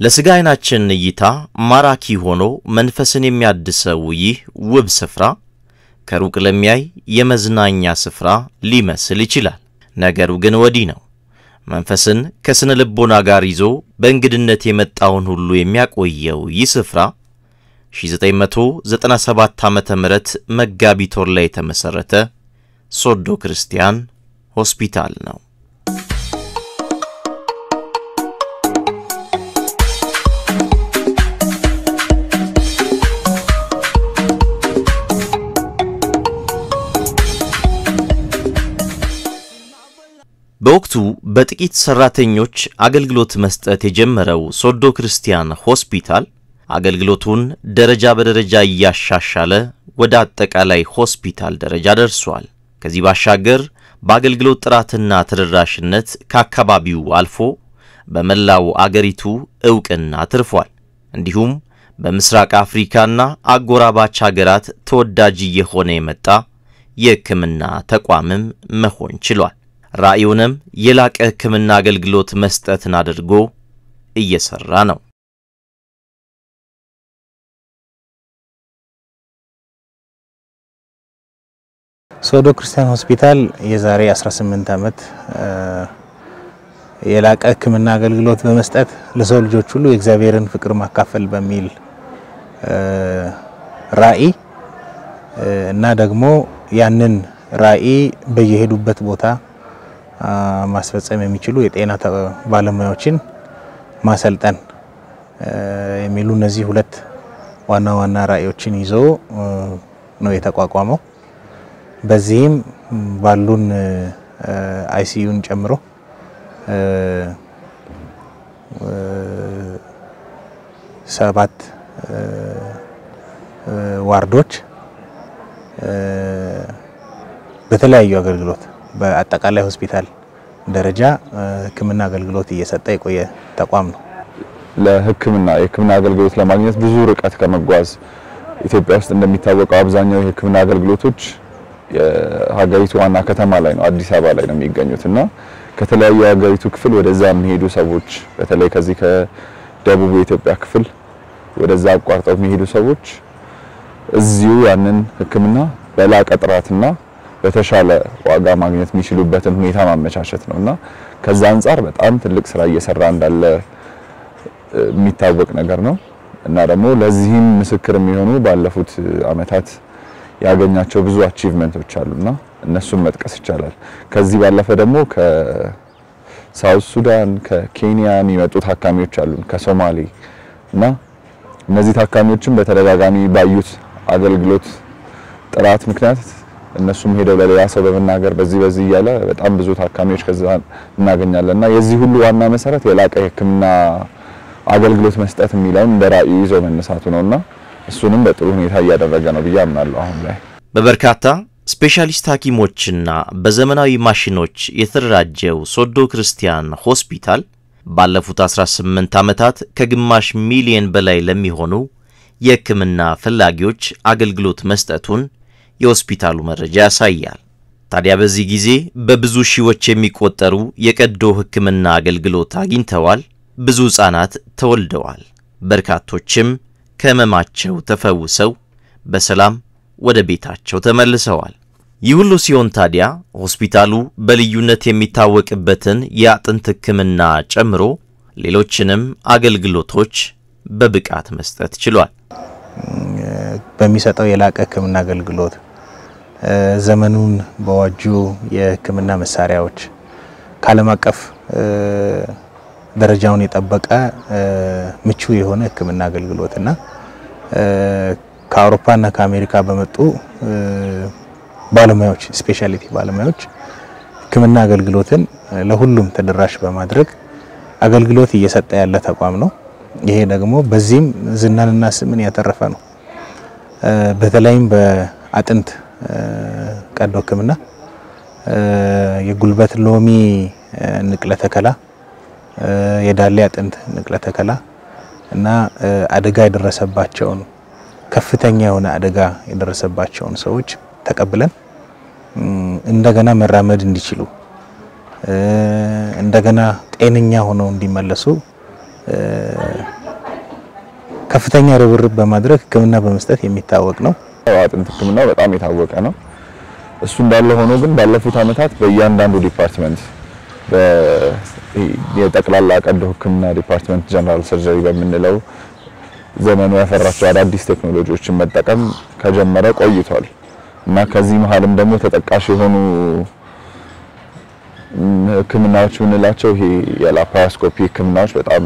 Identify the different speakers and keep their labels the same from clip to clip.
Speaker 1: ለሥጋ ዓይናችን እይታ ማራኪ ሆኖ መንፈስን የሚያድሰው ይህ ውብ ስፍራ ከሩቅ ለሚያይ የመዝናኛ ስፍራ ሊመስል ይችላል። ነገሩ ግን ወዲህ ነው። መንፈስን ከስነ ልቦና ጋር ይዞ በእንግድነት የመጣውን ሁሉ የሚያቆየው ይህ ስፍራ 1997 ዓመተ ምህረት መጋቢት ወር ላይ የተመሠረተ ሶዶ ክርስቲያን ሆስፒታል ነው። በወቅቱ በጥቂት ሰራተኞች አገልግሎት መስጠት የጀመረው ሶዶ ክርስቲያን ሆስፒታል አገልግሎቱን ደረጃ በደረጃ እያሻሻለ ወደ አጠቃላይ ሆስፒታል ደረጃ ደርሷል። ከዚህ ባሻገር በአገልግሎት ጥራትና ተደራሽነት ከአካባቢው አልፎ በመላው አገሪቱ ዕውቅና አትርፏል። እንዲሁም በምስራቅ አፍሪካና አጎራባች አገራት ተወዳጅ እየሆነ የመጣ የሕክምና ተቋምም መሆን ችሏል። ራእዩንም የላቀ ሕክምና አገልግሎት መስጠትን አድርጎ እየሰራ ነው።
Speaker 2: ሶዶ ክርስቲያን ሆስፒታል የዛሬ 18 ዓመት የላቀ ሕክምና አገልግሎት በመስጠት ለሰው ልጆች ሁሉ የእግዚአብሔርን ፍቅር ማካፈል በሚል ራእይ እና ደግሞ ያንን ራእይ በየሄዱበት ቦታ ማስፈጸም የሚችሉ የጤና ባለሙያዎችን ማሰልጠን የሚሉ እነዚህ ሁለት ዋና ዋና ራእዮችን ይዞ ነው የተቋቋመው። በዚህም ባሉን አይሲዩን ጨምሮ ሰባት ዋርዶች በተለያዩ አገልግሎት በአጠቃላይ ሆስፒታል ደረጃ ሕክምና አገልግሎት እየሰጠ የቆየ ተቋም ነው።
Speaker 3: ለሕክምና የሕክምና አገልግሎት ለማግኘት ብዙ ርቀት ከመጓዝ ኢትዮጵያ ውስጥ እንደሚታወቀው አብዛኛው የሕክምና አገልግሎቶች የሀገሪቱ ዋና ከተማ ላይ ነው፣ አዲስ አበባ ላይ ነው የሚገኙት እና ከተለያዩ የሀገሪቱ ክፍል ወደዛ የሚሄዱ ሰዎች በተለይ ከዚህ ከደቡብ የኢትዮጵያ ክፍል ወደዛ አቋርጠው የሚሄዱ ሰዎች እዚሁ ያንን ሕክምና በላቀ ጥራትና በተሻለ ዋጋ ማግኘት የሚችሉበትን ሁኔታ ማመቻቸት ነው እና ከዛ አንጻር በጣም ትልቅ ስራ እየሰራ እንዳለ የሚታወቅ ነገር ነው እና ደግሞ ለዚህም ምስክር የሚሆኑ ባለፉት አመታት ያገኛቸው ብዙ አቺቭመንቶች አሉና እነሱን መጥቀስ ይቻላል። ከዚህ ባለፈ ደግሞ ከሳውት ሱዳን፣ ከኬንያ የሚመጡ ታካሚዎች አሉን፣ ከሶማሌ እና እነዚህ ታካሚዎችም በተደጋጋሚ ባዩት አገልግሎት ጥራት ምክንያት እነሱም ሄደው ለሌላ ሰው በመናገር በዚህ በዚህ እያለ በጣም ብዙ ታካሚዎች ከዛ እናገኛለን እና የዚህ ሁሉ ዋና መሰረት የላቀ የሕክምና አገልግሎት መስጠት የሚለውን እንደ ራዕዩ ይዞ መነሳቱ ነውና እሱንም በጥሩ ሁኔታ እያደረገ ነው ብዬ አምናለሁ። አሁን ላይ
Speaker 1: በበርካታ ስፔሻሊስት ሐኪሞችና በዘመናዊ ማሽኖች የተደራጀው ሶዶ ክርስቲያን ሆስፒታል ባለፉት 18 ዓመታት ከግማሽ ሚሊየን በላይ ለሚሆኑ የሕክምና ፈላጊዎች አገልግሎት መስጠቱን የሆስፒታሉ መረጃ ያሳያል። ታዲያ በዚህ ጊዜ በብዙ ሺዎች የሚቆጠሩ የቀዶ ሕክምና አገልግሎት አግኝተዋል። ብዙ ሕፃናት ተወልደዋል። በርካቶችም ከሕመማቸው ተፈውሰው በሰላም ወደ ቤታቸው ተመልሰዋል። ይህ ሁሉ ሲሆን ታዲያ ሆስፒታሉ በልዩነት የሚታወቅበትን የአጥንት ሕክምና ጨምሮ ሌሎችንም አገልግሎቶች በብቃት መስጠት ችሏል።
Speaker 2: በሚሰጠው የላቀ ሕክምና አገልግሎት ዘመኑን በዋጁ የሕክምና መሳሪያዎች ከዓለም አቀፍ ደረጃውን የጠበቀ ምቹ የሆነ ሕክምና አገልግሎትና ከአውሮፓና ከአሜሪካ በመጡ ባለሙያዎች ስፔሻሊቲ ባለሙያዎች ሕክምና አገልግሎትን ለሁሉም ተደራሽ በማድረግ አገልግሎት እየሰጠ ያለ ተቋም ነው። ይሄ ደግሞ በዚህም ዝናንና ስምን ያተረፈ ነው። በተለይም በአጥንት ቀዶ ሕክምና፣ የጉልበት ሎሚ ንቅለ ተከላ፣ የዳሌ አጥንት ንቅለ ተከላ እና አደጋ የደረሰባቸውን ከፍተኛ የሆነ አደጋ የደረሰባቸውን ሰዎች ተቀብለን እንደገና መራመድ እንዲችሉ እንደገና ጤነኛ ሆነው እንዲመለሱ ከፍተኛ ርብርብ በማድረግ ሕክምና በመስጠት የሚታወቅ ነው።
Speaker 3: አጥንት ሕክምናው በጣም የታወቀ ነው። እሱ እንዳለ ሆኖ ግን ባለፉት ዓመታት በእያንዳንዱ department የጠቅላላ ቀዶ ሕክምና department general surgery በምንለው ዘመኑ ያፈራቸው አዳዲስ ቴክኖሎጂዎችን መጠቀም ከጀመረ ቆይቷል እና ከዚህ መሀልም ደግሞ ተጠቃሽ የሆኑ ህክምናዎች የምንላቸው ይሄ የ laparoscopy ህክምናዎች በጣም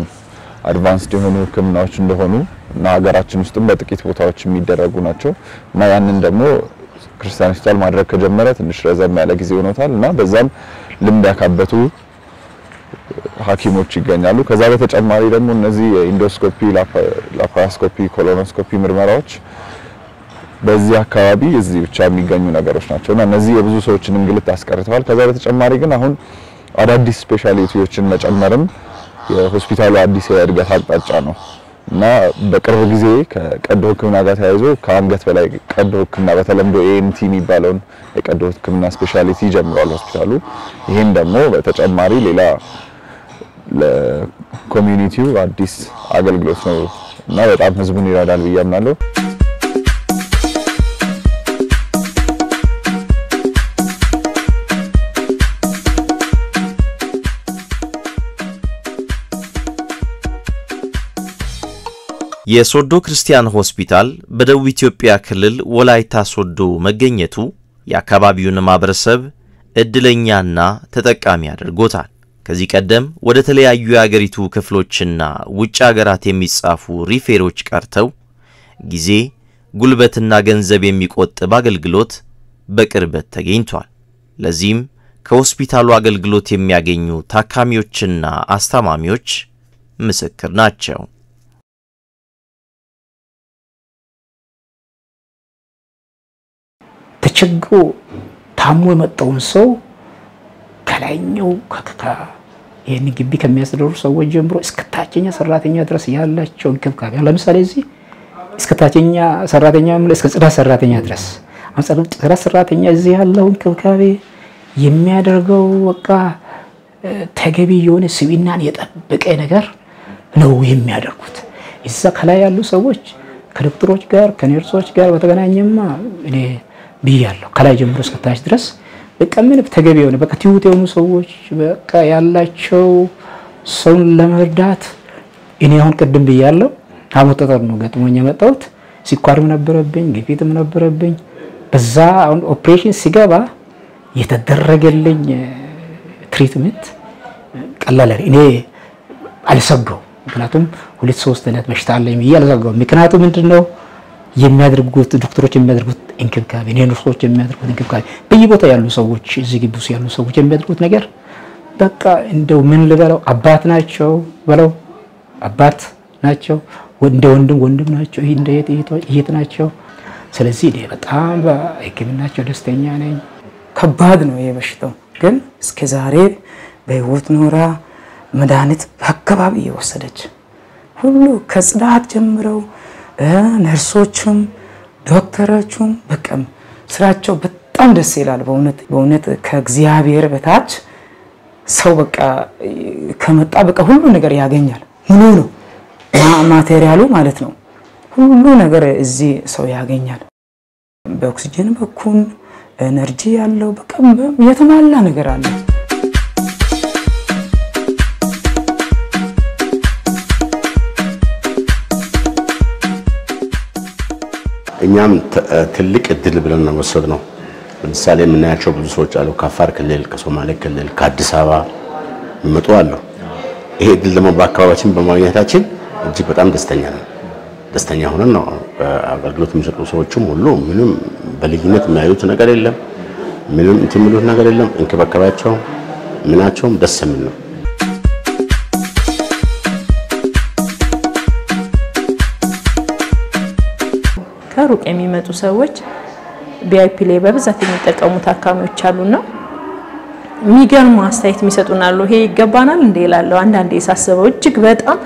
Speaker 3: advanced የሆኑ ህክምናዎች እንደሆኑ እና ሀገራችን ውስጥም በጥቂት ቦታዎች የሚደረጉ ናቸው እና ያንን ደግሞ ክርስቲያን ሆስፒታል ማድረግ ከጀመረ ትንሽ ረዘም ያለ ጊዜ ሆኖታል እና በዛም ልምድ ያካበቱ ሐኪሞች ይገኛሉ። ከዛ በተጨማሪ ደግሞ እነዚህ የ endoscopy፣ laparoscopy፣ colonoscopy ምርመራዎች በዚህ አካባቢ እዚህ ብቻ የሚገኙ ነገሮች ናቸው እና እነዚህ የብዙ ሰዎችን እንግልት አስቀርተዋል። ከዛ በተጨማሪ ግን አሁን አዳዲስ specialty ዎችን መጨመርም የሆስፒታሉ አዲስ የእድገት አቅጣጫ ነው እና በቅርብ ጊዜ ከቀዶ ሕክምና ጋር ተያይዞ ከአንገት በላይ ቀዶ ሕክምና በተለምዶ ENT የሚባለውን የቀዶ ሕክምና specialty ጀምሯል ሆስፒታሉ። ይህም ደግሞ በተጨማሪ ሌላ ለ community ው አዲስ አገልግሎት ነው እና በጣም ህዝቡን ይረዳል ብዬ አምናለሁ።
Speaker 4: የሶዶ ክርስቲያን ሆስፒታል በደቡብ ኢትዮጵያ ክልል ወላይታ ሶዶ መገኘቱ የአካባቢውን ማህበረሰብ ዕድለኛና ተጠቃሚ አድርጎታል። ከዚህ ቀደም ወደ ተለያዩ የአገሪቱ ክፍሎችና ውጭ አገራት የሚጻፉ ሪፌሮች ቀርተው ጊዜ፣ ጉልበትና ገንዘብ የሚቆጥብ አገልግሎት በቅርበት ተገኝቷል። ለዚህም ከሆስፒታሉ አገልግሎት የሚያገኙ ታካሚዎችና አስታማሚዎች ምስክር ናቸው።
Speaker 5: ተቸግሮ ታሞ የመጣውን ሰው ከላይኛው ይህን ግቢ ከሚያስተዳድሩ ሰዎች ጀምሮ እስከ ታችኛ ሰራተኛ ድረስ ያላቸው እንክብካቤ ለምሳሌ እዚህ እስከ ታችኛ ሰራተኛ እስከ ጽዳት ሰራተኛ ድረስ ጽዳት ሰራተኛ እዚህ ያለው እንክብካቤ የሚያደርገው በቃ ተገቢ የሆነ ስብዕናን የጠበቀ ነገር ነው የሚያደርጉት። እዛ ከላይ ያሉ ሰዎች ከዶክተሮች ጋር ከነርሶች ጋር በተገናኘማ እኔ ብያለሁ። ከላይ ጀምሮ እስከ ታች ድረስ በቃ ምን ተገቢ የሆነ በቃ ትሁት የሆኑ ሰዎች በቃ ያላቸው ሰውን ለመርዳት እኔ አሁን ቅድም ብያለሁ። ሐሞት ጠጠር ነው ገጥሞኝ የመጣሁት። ስኳርም ነበረብኝ፣ ግፊትም ነበረብኝ። በዛ አሁን ኦፕሬሽን ሲገባ የተደረገልኝ treatment ቀላል እኔ አልሰጋው። ምክንያቱም ሁለት ሶስት አይነት በሽታ አለኝ ብዬ አልሰጋው። ምክንያቱ ምንድን ነው የሚያደርጉት ዶክተሮች የሚያደርጉት እንክብካቤ፣ ነርሶች የሚያደርጉት እንክብካቤ፣ በየቦታ ያሉ ሰዎች እዚህ ግቢ ውስጥ ያሉ ሰዎች የሚያደርጉት ነገር በቃ እንደው ምን ልበለው? አባት ናቸው በለው። አባት ናቸው፣ እንደ ወንድም ወንድም ናቸው፣ እንደ እህት ናቸው። ስለዚህ እኔ በጣም በሕክምናቸው ደስተኛ ነኝ።
Speaker 6: ከባድ ነው ይሄ በሽታው፣ ግን እስከ ዛሬ በህይወት ኖራ መድኃኒት በአካባቢ እየወሰደች ሁሉ ከጽዳት ጀምረው ነርሶቹም ዶክተሮቹም በቃም ስራቸው በጣም ደስ ይላል። በእውነት በእውነት ከእግዚአብሔር በታች ሰው በቃ ከመጣ በቃ ሁሉ ነገር ያገኛል። ሙሉ ነው ማቴሪያሉ ማለት ነው። ሁሉ ነገር እዚህ ሰው ያገኛል። በኦክሲጅን በኩል ኤነርጂ ያለው በቃ የተሟላ ነገር አለ።
Speaker 7: እኛም ትልቅ እድል ብለን ነው ወሰድነው። ለምሳሌ የምናያቸው ብዙ ሰዎች አሉ። ከአፋር ክልል፣ ከሶማሌ ክልል፣ ከአዲስ አበባ የሚመጡ አሉ። ይሄ እድል ደግሞ በአካባቢያችን በማግኘታችን እጅግ በጣም ደስተኛ ነን። ደስተኛ ሆነን ነው አገልግሎት የሚሰጡ ሰዎችም ሁሉ ምንም በልዩነት የሚያዩት ነገር የለም። ምንም እንትን የሚሉት ነገር የለም። እንክብካቤያቸው ምናቸውም ደስ የሚል ነው።
Speaker 8: ከሩቅ የሚመጡ ሰዎች VIP ላይ በብዛት የሚጠቀሙ ታካሚዎች አሉና የሚገርም አስተያየት የሚሰጡን አሉ። ይሄ ይገባናል እንደ ይላለሁ አንዳንዴ ሳስበው እጅግ በጣም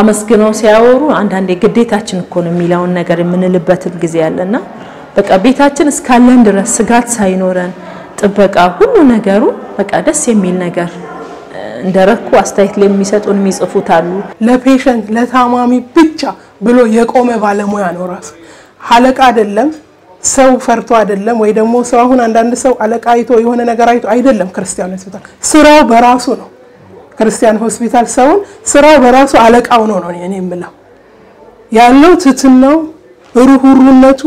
Speaker 8: አመስግነው ሲያወሩ አንዳንዴ ግዴታችን እኮ ነው የሚለውን ነገር የምንልበትም ጊዜ አለና በቃ ቤታችን እስካለን ድረስ ስጋት ሳይኖረን ጥበቃ ሁሉ ነገሩ በቃ ደስ የሚል ነገር እንደረኩ አስተያየት ላይ የሚሰጡን የሚጽፉት አሉ።
Speaker 9: ለፔሸንት ለታማሚ ብቻ ብሎ የቆመ ባለሙያ ነው ራሱ አለቃ አይደለም። ሰው ፈርቶ አይደለም ወይ ደግሞ ሰው አሁን አንዳንድ ሰው አለቃ አይቶ የሆነ ነገር አይቶ አይደለም። ክርስቲያን ሆስፒታል ስራው በራሱ ነው። ክርስቲያን ሆስፒታል ሰውን ስራው በራሱ አለቃው ነው ነው እኔ የምለው ያለው ትትናው፣ ሩህሩነቱ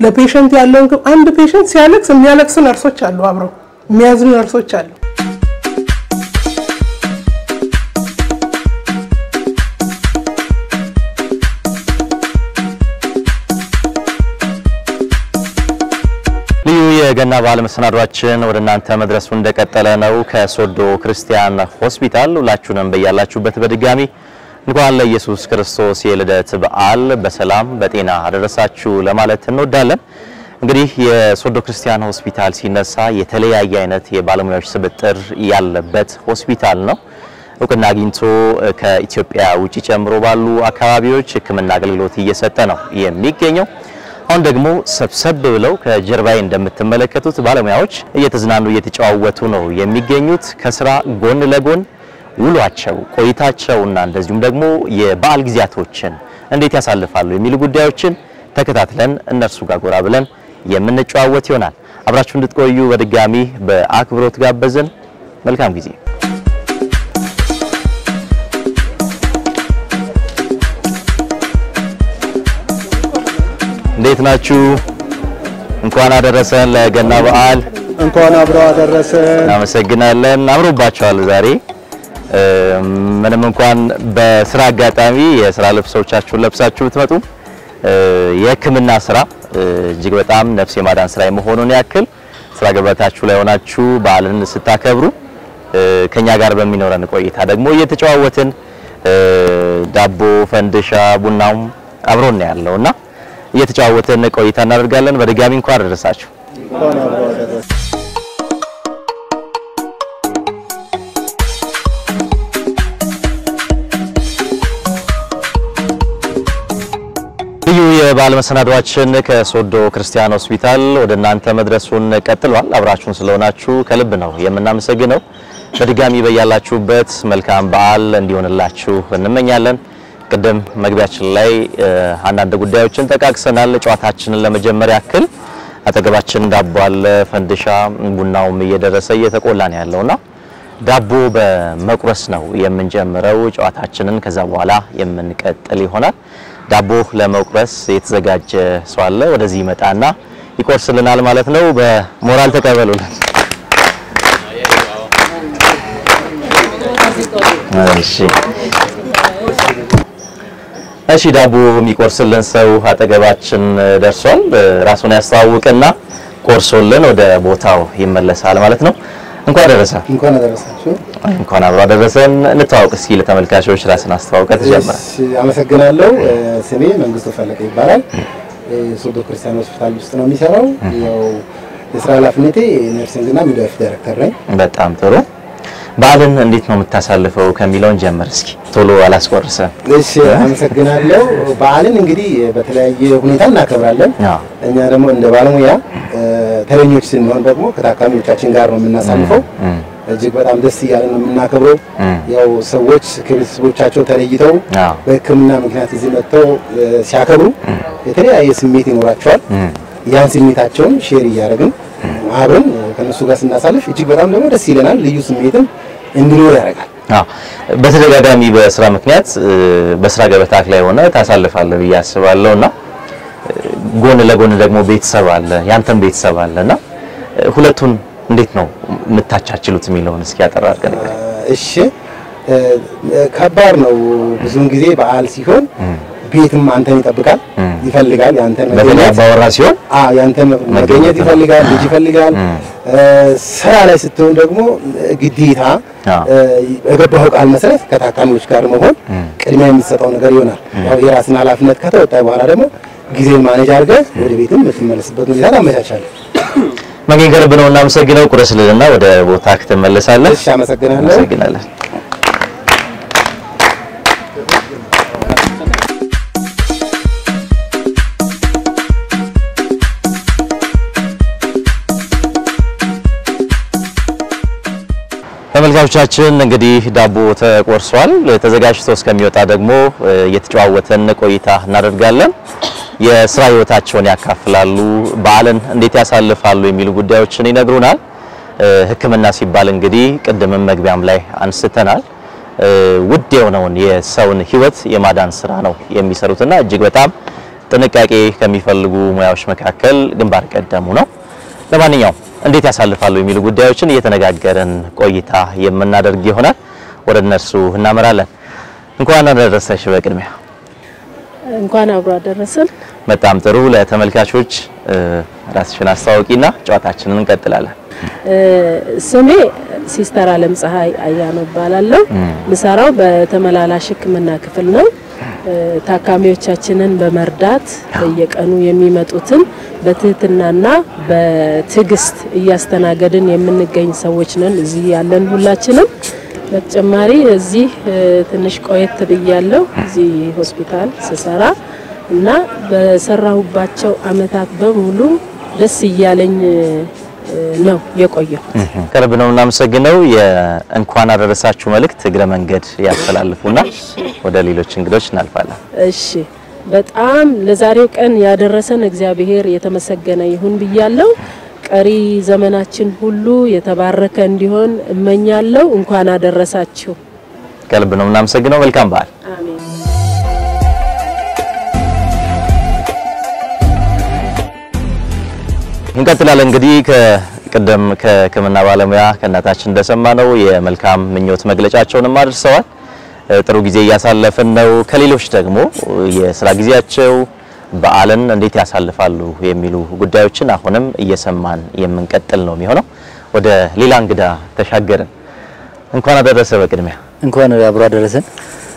Speaker 9: ለፔሸንት ያለው አንድ ፔሸንት ሲያለቅስ የሚያለቅሱ ነርሶች አሉ፣ አብረው የሚያዝኑ ነርሶች አሉ።
Speaker 4: የገና በዓል መሰናዷችን ወደ እናንተ መድረሱ እንደቀጠለ ነው። ከሶዶ ክርስቲያን ሆስፒታል ሁላችሁንም በያላችሁበት በድጋሚ እንኳን ለኢየሱስ ክርስቶስ የልደት በዓል በሰላም በጤና አደረሳችሁ ለማለት እንወዳለን። እንግዲህ የሶዶ ክርስቲያን ሆስፒታል ሲነሳ የተለያየ አይነት የባለሙያዎች ስብጥር ያለበት ሆስፒታል ነው። እውቅና አግኝቶ ከኢትዮጵያ ውጭ ጨምሮ ባሉ አካባቢዎች ሕክምና አገልግሎት እየሰጠ ነው የሚገኘው። አሁን ደግሞ ሰብሰብ ብለው ከጀርባዬ እንደምትመለከቱት ባለሙያዎች እየተዝናኑ እየተጨዋወቱ ነው የሚገኙት። ከስራ ጎን ለጎን ውሏቸው ቆይታቸውና እንደዚሁም ደግሞ የበዓል ጊዜያቶችን እንዴት ያሳልፋሉ የሚሉ ጉዳዮችን ተከታትለን እነርሱ ጋር ጎራ ብለን የምንጨዋወት ይሆናል። አብራችሁ እንድትቆዩ በድጋሚ በአክብሮት ጋበዝን። መልካም ጊዜ። እንዴት ናችሁ? እንኳን አደረሰን ለገና በዓል።
Speaker 10: እንኳን አብረው አደረሰን።
Speaker 4: እናመሰግናለን። አምሮባቸዋል ዛሬ ምንም እንኳን በስራ አጋጣሚ የስራ ልብሶቻችሁን ለብሳችሁ ብትመጡ የሕክምና ስራ እጅግ በጣም ነፍስ የማዳን ስራ የመሆኑን ያክል ስራ ገበታችሁ ላይ ሆናችሁ በዓልን ስታከብሩ ከኛ ጋር በሚኖረን ቆይታ ደግሞ እየተጨዋወትን ዳቦ፣ ፈንድሻ፣ ቡናውም አብሮን ያለውና እየተጨዋወትን ቆይታ እናደርጋለን። በድጋሚ እንኳን አደረሳችሁ። ልዩ የበዓል መሰናዷችን ከሶዶ ክርስቲያን ሆስፒታል ወደ እናንተ መድረሱን ቀጥሏል። አብራችሁን ስለሆናችሁ ከልብ ነው የምናመሰግነው። በድጋሚ በያላችሁበት መልካም በዓል እንዲሆንላችሁ እንመኛለን። ቅድም መግቢያችን ላይ አንዳንድ ጉዳዮችን ጠቃቅሰናል። ጨዋታችንን ለመጀመር ያክል አጠገባችን ዳቦ አለ፣ ፈንድሻ፣ ቡናውም እየደረሰ እየተቆላ ነው ያለውና ዳቦ በመቁረስ ነው የምንጀምረው ጨዋታችንን። ከዛ በኋላ የምንቀጥል ይሆናል። ዳቦ ለመቁረስ የተዘጋጀ ሰው አለ። ወደዚህ ይመጣና ይቆርስልናል ማለት ነው። በሞራል ተቀበሉልን። እሺ እሺ ዳቦ የሚቆርስልን ሰው አጠገባችን ደርሷል። ራሱን ያስተዋውቅና ቆርሶልን ወደ ቦታው ይመለሳል ማለት ነው። እንኳን አደረሰ።
Speaker 10: እንኳን አደረሳችሁ።
Speaker 4: እንኳን አብሮ አደረሰን። እንተዋወቅ እስኪ ለተመልካቾች ራስን አስተዋውቀት ጀምረ።
Speaker 10: እሺ፣ አመሰግናለሁ። ስሜ መንግስቱ ፈለቀ ይባላል። ሶዶ ክርስቲያን ሆስፒታል ውስጥ ነው የሚሰራው። ያው የስራ ኃላፊነቴ ነርሲንግና ሚድዋይፍ ዳይሬክተር ነኝ።
Speaker 4: በጣም ጥሩ። በዓልን እንዴት ነው የምታሳልፈው ከሚለውን ጀምር እስኪ። ቶሎ አላስቆርሰን።
Speaker 10: እሺ፣ አመሰግናለሁ። በዓልን እንግዲህ በተለያየ ሁኔታ እናከብራለን። እኛ ደግሞ እንደ ባለሙያ ተረኞች ስንሆን ደግሞ ከታካሚዎቻችን ጋር ነው የምናሳልፈው። እጅግ በጣም ደስ እያለን ነው የምናከብረው። ያው ሰዎች ከቤተሰቦቻቸው ተለይተው በሕክምና ምክንያት እዚህ መጥተው ሲያከብሩ የተለያየ ስሜት ይኖራቸዋል። ያን ስሜታቸውን share እያደረግን አብረን ከነሱ ጋር ስናሳልፍ እጅግ በጣም ደግሞ ደስ ይለናል። ልዩ ስሜትም እንዲኖር ያደርጋል።
Speaker 4: አዎ በተደጋጋሚ በስራ ምክንያት በስራ ገበታህ ላይ ሆነ ታሳልፋለህ ብዬ አስባለሁ እና ጎን ለጎን ደግሞ ቤተሰብ አለ፣ ያንተም ቤተሰብ አለ እና ሁለቱን እንዴት ነው የምታቻችሉት የሚለውን እስኪ ያጠራ አድርገን
Speaker 10: እሺ ከባድ ነው። ብዙውን ጊዜ በዓል ሲሆን ቤትም አንተን ይጠብቃል፣ ይፈልጋል ያንተን መገኘት
Speaker 4: አባወራ ሲሆን
Speaker 10: አዎ ያንተን መገኘት ይፈልጋል፣ ልጅ ይፈልጋል። ስራ ላይ ስትሆን ደግሞ ግዴታ በገባኸው ቃል መሰረት ከታካሚዎች ጋር መሆን ቅድሚያ የምትሰጠው ነገር ይሆናል። ያው የራስን ኃላፊነት ከተወጣ በኋላ ደግሞ ጊዜውን ማኔጅ አድርገህ ወደ ቤትም የምትመለስበት ሁኔታ ታመቻቻለህ።
Speaker 4: መገኝ ከልብ ነው እናመሰግነው። ቁረስልንና ወደ ቦታ ትመለሳለህ።
Speaker 10: እሺ፣ አመሰግናለሁ።
Speaker 4: ተመልካቾቻችን እንግዲህ ዳቦ ተቆርሷል። ተዘጋጅቶ እስከሚወጣ ደግሞ እየተጨዋወተን ቆይታ እናደርጋለን። የስራ ህይወታቸውን ያካፍላሉ፣ በዓልን እንዴት ያሳልፋሉ የሚሉ ጉዳዮችን ይነግሩናል። ሕክምና ሲባል እንግዲህ ቅድምም መግቢያም ላይ አንስተናል። ውድ የሆነውን የሰውን ህይወት የማዳን ስራ ነው የሚሰሩትና እጅግ በጣም ጥንቃቄ ከሚፈልጉ ሙያዎች መካከል ግንባር ቀደሙ ነው። ለማንኛውም እንዴት ያሳልፋሉ የሚሉ ጉዳዮችን እየተነጋገርን ቆይታ የምናደርግ ይሆናል። ወደ እነርሱ እናመራለን። እንኳን አደረሰሽ። በቅድሚያ
Speaker 8: እንኳን አብሮ አደረሰን።
Speaker 4: በጣም ጥሩ። ለተመልካቾች ራስሽን አስተዋውቂና ጨዋታችንን እንቀጥላለን።
Speaker 8: ስሜ sister አለም ፀሐይ አያኖ እባላለሁ። ምሰራው በተመላላሽ ህክምና ክፍል ነው። ታካሚዎቻችንን በመርዳት በየቀኑ የሚመጡትን በትህትናና በትዕግስት እያስተናገድን የምንገኝ ሰዎች ነን። እዚህ ያለን ሁላችንም። በተጨማሪ እዚህ ትንሽ ቆየት ብያለሁ እዚህ ሆስፒታል ስሰራ እና በሰራሁባቸው አመታት በሙሉ ደስ እያለኝ ነው የቆየው።
Speaker 4: ከልብ ነው እናመሰግነው። የእንኳን አደረሳችሁ መልእክት እግረ መንገድ ያስተላልፉና ወደ ሌሎች እንግዶች እናልፋለን።
Speaker 8: እሺ፣ በጣም ለዛሬው ቀን ያደረሰን እግዚአብሔር የተመሰገነ ይሁን ብያለሁ። ቀሪ ዘመናችን ሁሉ የተባረከ እንዲሆን እመኛለሁ። እንኳን አደረሳችሁ።
Speaker 4: ከልብ ነው እናመሰግነው። መልካም በዓል።
Speaker 8: አሜን።
Speaker 4: እንቀጥላለን እንግዲህ ከቅድም ከሕክምና ባለሙያ ከእናታችን እንደሰማነው የመልካም ምኞት መግለጫቸውንም አድርሰዋል። ጥሩ ጊዜ እያሳለፍን ነው። ከሌሎች ደግሞ የስራ ጊዜያቸው በዓልን እንዴት ያሳልፋሉ የሚሉ ጉዳዮችን አሁንም እየሰማን የምንቀጥል ነው የሚሆነው። ወደ ሌላ እንግዳ ተሻገርን። እንኳን አደረሰ። በቅድሚያ
Speaker 11: እንኳን አብሮ አደረሰን።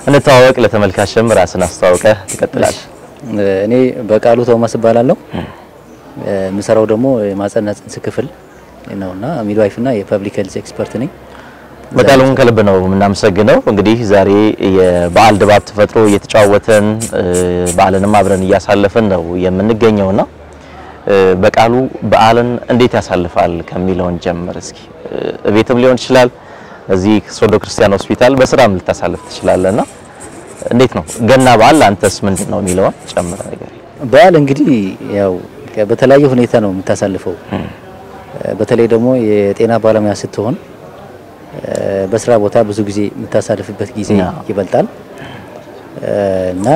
Speaker 4: እንተዋወቅ። ለተመልካችም ራስን አስተዋውቀህ ትቀጥላለህ።
Speaker 11: እኔ በቃሉ ቶማስ እባላለሁ። የምሰራው ደግሞ የማህጸንና ጽንስ ክፍል ነውና midwife ና የ public health expert ነኝ።
Speaker 4: በቃሉን ከልብ ነው የምናመሰግነው። እንግዲህ ዛሬ የበዓል ድባብ ተፈጥሮ እየተጫወተን በዓልንም አብረን እያሳለፍን ነው የምንገኘውና በቃሉ በዓልን እንዴት ያሳልፋል ከሚለውን ጀምር እስኪ። ቤትም ሊሆን ይችላል፣ እዚህ ሶዶ ክርስቲያን ሆስፒታል በስራም ልታሳልፍ ትችላለና እንዴት ነው ገና በዓል አንተስ ምንድን ነው የሚለውን ጨምረ ነገር
Speaker 11: በዓል እንግዲህ ያው በተለያየ ሁኔታ ነው የምታሳልፈው። በተለይ ደግሞ የጤና ባለሙያ ስትሆን በስራ ቦታ ብዙ ጊዜ የምታሳልፍበት ጊዜ ይበልጣል እና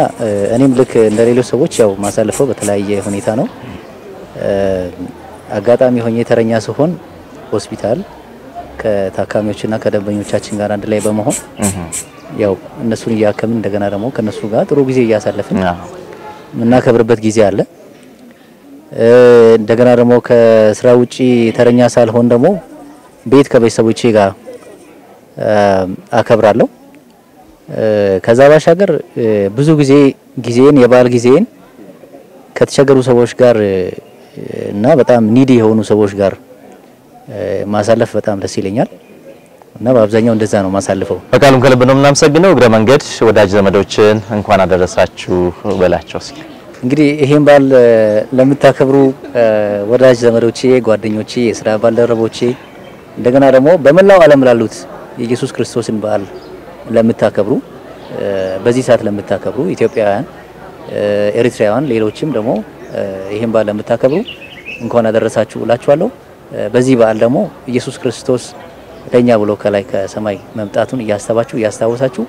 Speaker 11: እኔም ልክ እንደ ሌሎች ሰዎች ያው ማሳልፈው በተለያየ ሁኔታ ነው። አጋጣሚ ሆኜ ተረኛ ሲሆን ሆስፒታል ከታካሚዎችና ከደንበኞቻችን ጋር አንድ ላይ በመሆን ያው እነሱን እያከምን እንደገና ደግሞ ከነሱ ጋር ጥሩ ጊዜ እያሳለፍን የምናከብርበት ጊዜ አለ። እንደገና ደግሞ ከስራ ውጪ ተረኛ ሳልሆን ደግሞ ቤት ከቤተሰቦቼ ጋር አከብራለሁ። ከዛ ባሻገር ብዙ ጊዜ ጊዜን የበዓል ጊዜን ከተቸገሩ ሰዎች ጋር እና በጣም ኒዲ የሆኑ ሰዎች ጋር ማሳለፍ በጣም ደስ ይለኛል እና በአብዛኛው እንደዛ ነው ማሳልፈው።
Speaker 4: በቃሉም ከልብ ነው የምናመሰግነው። እግረ መንገድ ወዳጅ ዘመዶችን እንኳን አደረሳችሁ በላቸው እስኪ።
Speaker 11: እንግዲህ ይሄን በዓል ለምታከብሩ ወዳጅ ዘመዶቼ፣ ጓደኞቼ፣ የስራ ባልደረቦቼ እንደገና ደግሞ በመላው ዓለም ላሉት የኢየሱስ ክርስቶስን በዓል ለምታከብሩ በዚህ ሰዓት ለምታከብሩ ኢትዮጵያውያን፣ ኤሪትራውያን፣ ሌሎችም ደግሞ ይህን በዓል ለምታከብሩ እንኳን አደረሳችሁ እላችኋለሁ። በዚህ በዓል ደግሞ ኢየሱስ ክርስቶስ ለኛ ብሎ ከላይ ከሰማይ መምጣቱን እያሰባችሁ እያስታወሳችሁ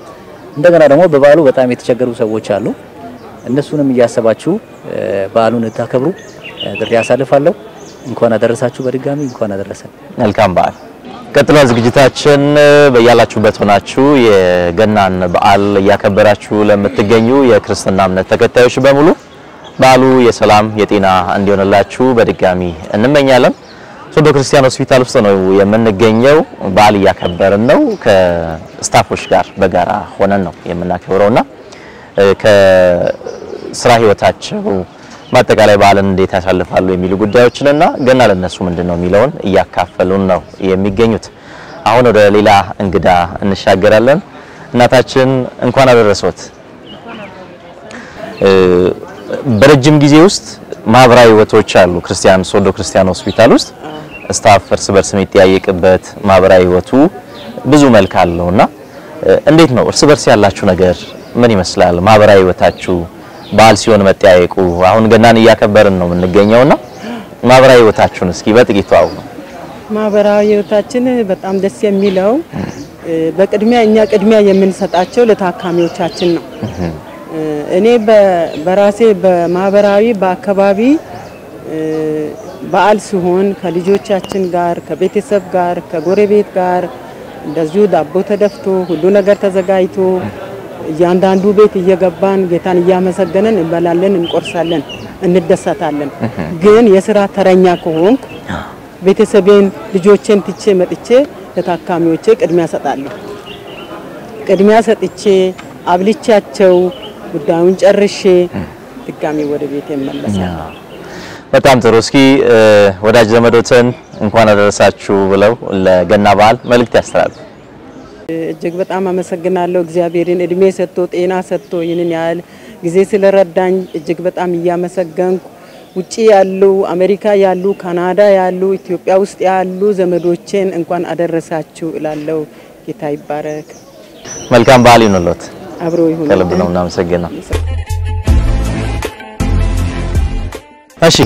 Speaker 11: እንደገና ደግሞ በበዓሉ በጣም የተቸገሩ ሰዎች አሉ። እነሱንም እያሰባችሁ በዓሉን እንድታከብሩ ጥሪ ያሳልፋለሁ። እንኳን አደረሳችሁ። በድጋሚ እንኳን አደረሰን።
Speaker 4: መልካም በዓል። ቀጥሏል ዝግጅታችን። በያላችሁበት ሆናችሁ የገናን በዓል እያከበራችሁ ለምትገኙ የክርስትና እምነት ተከታዮች በሙሉ በዓሉ የሰላም የጤና እንዲሆንላችሁ በድጋሚ እንመኛለን። ሶዶ ክርስቲያን ሆስፒታል ውስጥ ነው የምንገኘው። በዓል እያከበርን ነው። ከስታፎች ጋር በጋራ ሆነን ነው የምናከብረውና ከስራ ህይወታቸው በአጠቃላይ በዓልን እንዴት ያሳልፋሉ የሚሉ ጉዳዮችንና ገና ለነሱ ምንድን ነው የሚለውን እያካፈሉን ነው የሚገኙት። አሁን ወደ ሌላ እንግዳ እንሻገራለን። እናታችን እንኳን አደረሶት። በረጅም ጊዜ ውስጥ ማህበራዊ ህይወቶች አሉ። ክርስቲያን ሶዶ ክርስቲያን ሆስፒታል ውስጥ ስታፍ እርስ በርስ የሚጠያየቅበት ማህበራዊ ህይወቱ ብዙ መልክ አለውና እንዴት ነው እርስ በርስ ያላችሁ ነገር ምን ይመስላል? ማህበራዊ ህይወታችሁ በዓል ሲሆን መጠያየቁ፣ አሁን ገናን እያከበርን ነው የምንገኘውና ማህበራዊ ህይወታችሁን እስኪ በጥቂቱ አው
Speaker 12: ማህበራዊ ህይወታችን በጣም ደስ የሚለው በቅድሚያ እኛ ቅድሚያ የምንሰጣቸው ለታካሚዎቻችን ነው። እኔ በራሴ በማህበራዊ በአካባቢ በዓል ሲሆን ከልጆቻችን ጋር ከቤተሰብ ጋር ከጎረቤት ጋር እንደዚሁ ዳቦ ተደፍቶ ሁሉ ነገር ተዘጋጅቶ እያንዳንዱ ቤት እየገባን ጌታን እያመሰገንን እንበላለን፣ እንቆርሳለን፣ እንደሰታለን። ግን የስራ ተረኛ ከሆንኩ ቤተሰቤን ልጆቼን ትቼ መጥቼ ለታካሚዎቼ ቅድሚያ ሰጣለሁ። ቅድሚያ ሰጥቼ አብልቻቸው ጉዳዩን ጨርሼ ድጋሚ ወደ ቤት እመለሳለሁ።
Speaker 4: በጣም ጥሩ። እስኪ ወዳጅ ዘመዶትን እንኳን አደረሳችሁ ብለው ለገና በዓል መልእክት ያስተላልፉ።
Speaker 12: እጅግ በጣም አመሰግናለሁ። እግዚአብሔርን እድሜ ሰጥቶ ጤና ሰጥቶ ይህንን ያህል ጊዜ ስለረዳኝ እጅግ በጣም እያመሰገንኩ ውጪ ያሉ አሜሪካ ያሉ ካናዳ ያሉ ኢትዮጵያ ውስጥ ያሉ ዘመዶቼን እንኳን አደረሳችሁ እላለሁ። ጌታ ይባረክ።
Speaker 4: መልካም በዓል ይሁንልዎት።
Speaker 12: አብሮ ይሁን።
Speaker 4: ከልብ ነው እናመሰግነው። እሺ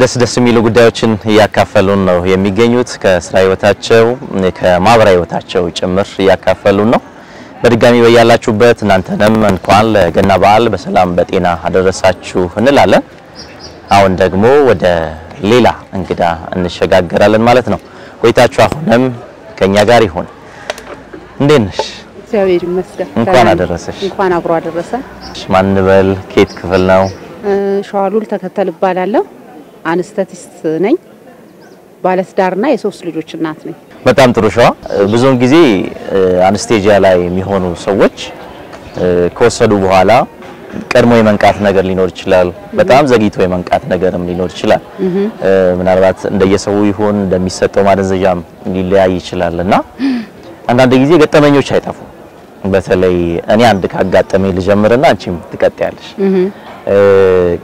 Speaker 4: ደስ ደስ የሚሉ ጉዳዮችን እያካፈሉን ነው የሚገኙት። ከስራ ህይወታቸው ከማህበራዊ ህይወታቸው ጭምር እያካፈሉን ነው። በድጋሚ በያላችሁበት እናንተንም እንኳን ለገና በዓል በሰላም በጤና አደረሳችሁ እንላለን። አሁን ደግሞ ወደ ሌላ እንግዳ እንሸጋገራለን ማለት ነው። ቆይታችሁ አሁንም ከኛ ጋር ይሁን። እንዴት ነሽ?
Speaker 13: እግዚአብሔር ይመስገን።
Speaker 4: እንኳን አደረሰሽ።
Speaker 13: እንኳን አብሮ አደረሰ።
Speaker 4: ማን በል ከየት ክፍል ነው?
Speaker 13: ሸዋሉል ተከተል እባላለሁ። አነስተቲስት ነኝ። ባለትዳርና የሶስት ልጆች እናት ነኝ።
Speaker 4: በጣም ጥሩ ሸዋ። ብዙውን ጊዜ አንስቴጂያ ላይ የሚሆኑ ሰዎች ከወሰዱ በኋላ ቀድሞ የመንቃት ነገር ሊኖር ይችላል። በጣም ዘግይቶ የመንቃት ነገርም ሊኖር ይችላል። ምናልባት እንደየሰው ይሁን እንደሚሰጠው ማደንዘዣም ሊለያይ ይችላል እና አንዳንድ ጊዜ ገጠመኞች አይጠፉም። በተለይ እኔ አንድ ካጋጠመኝ ልጀምርና አንቺም ትቀጥያለሽ።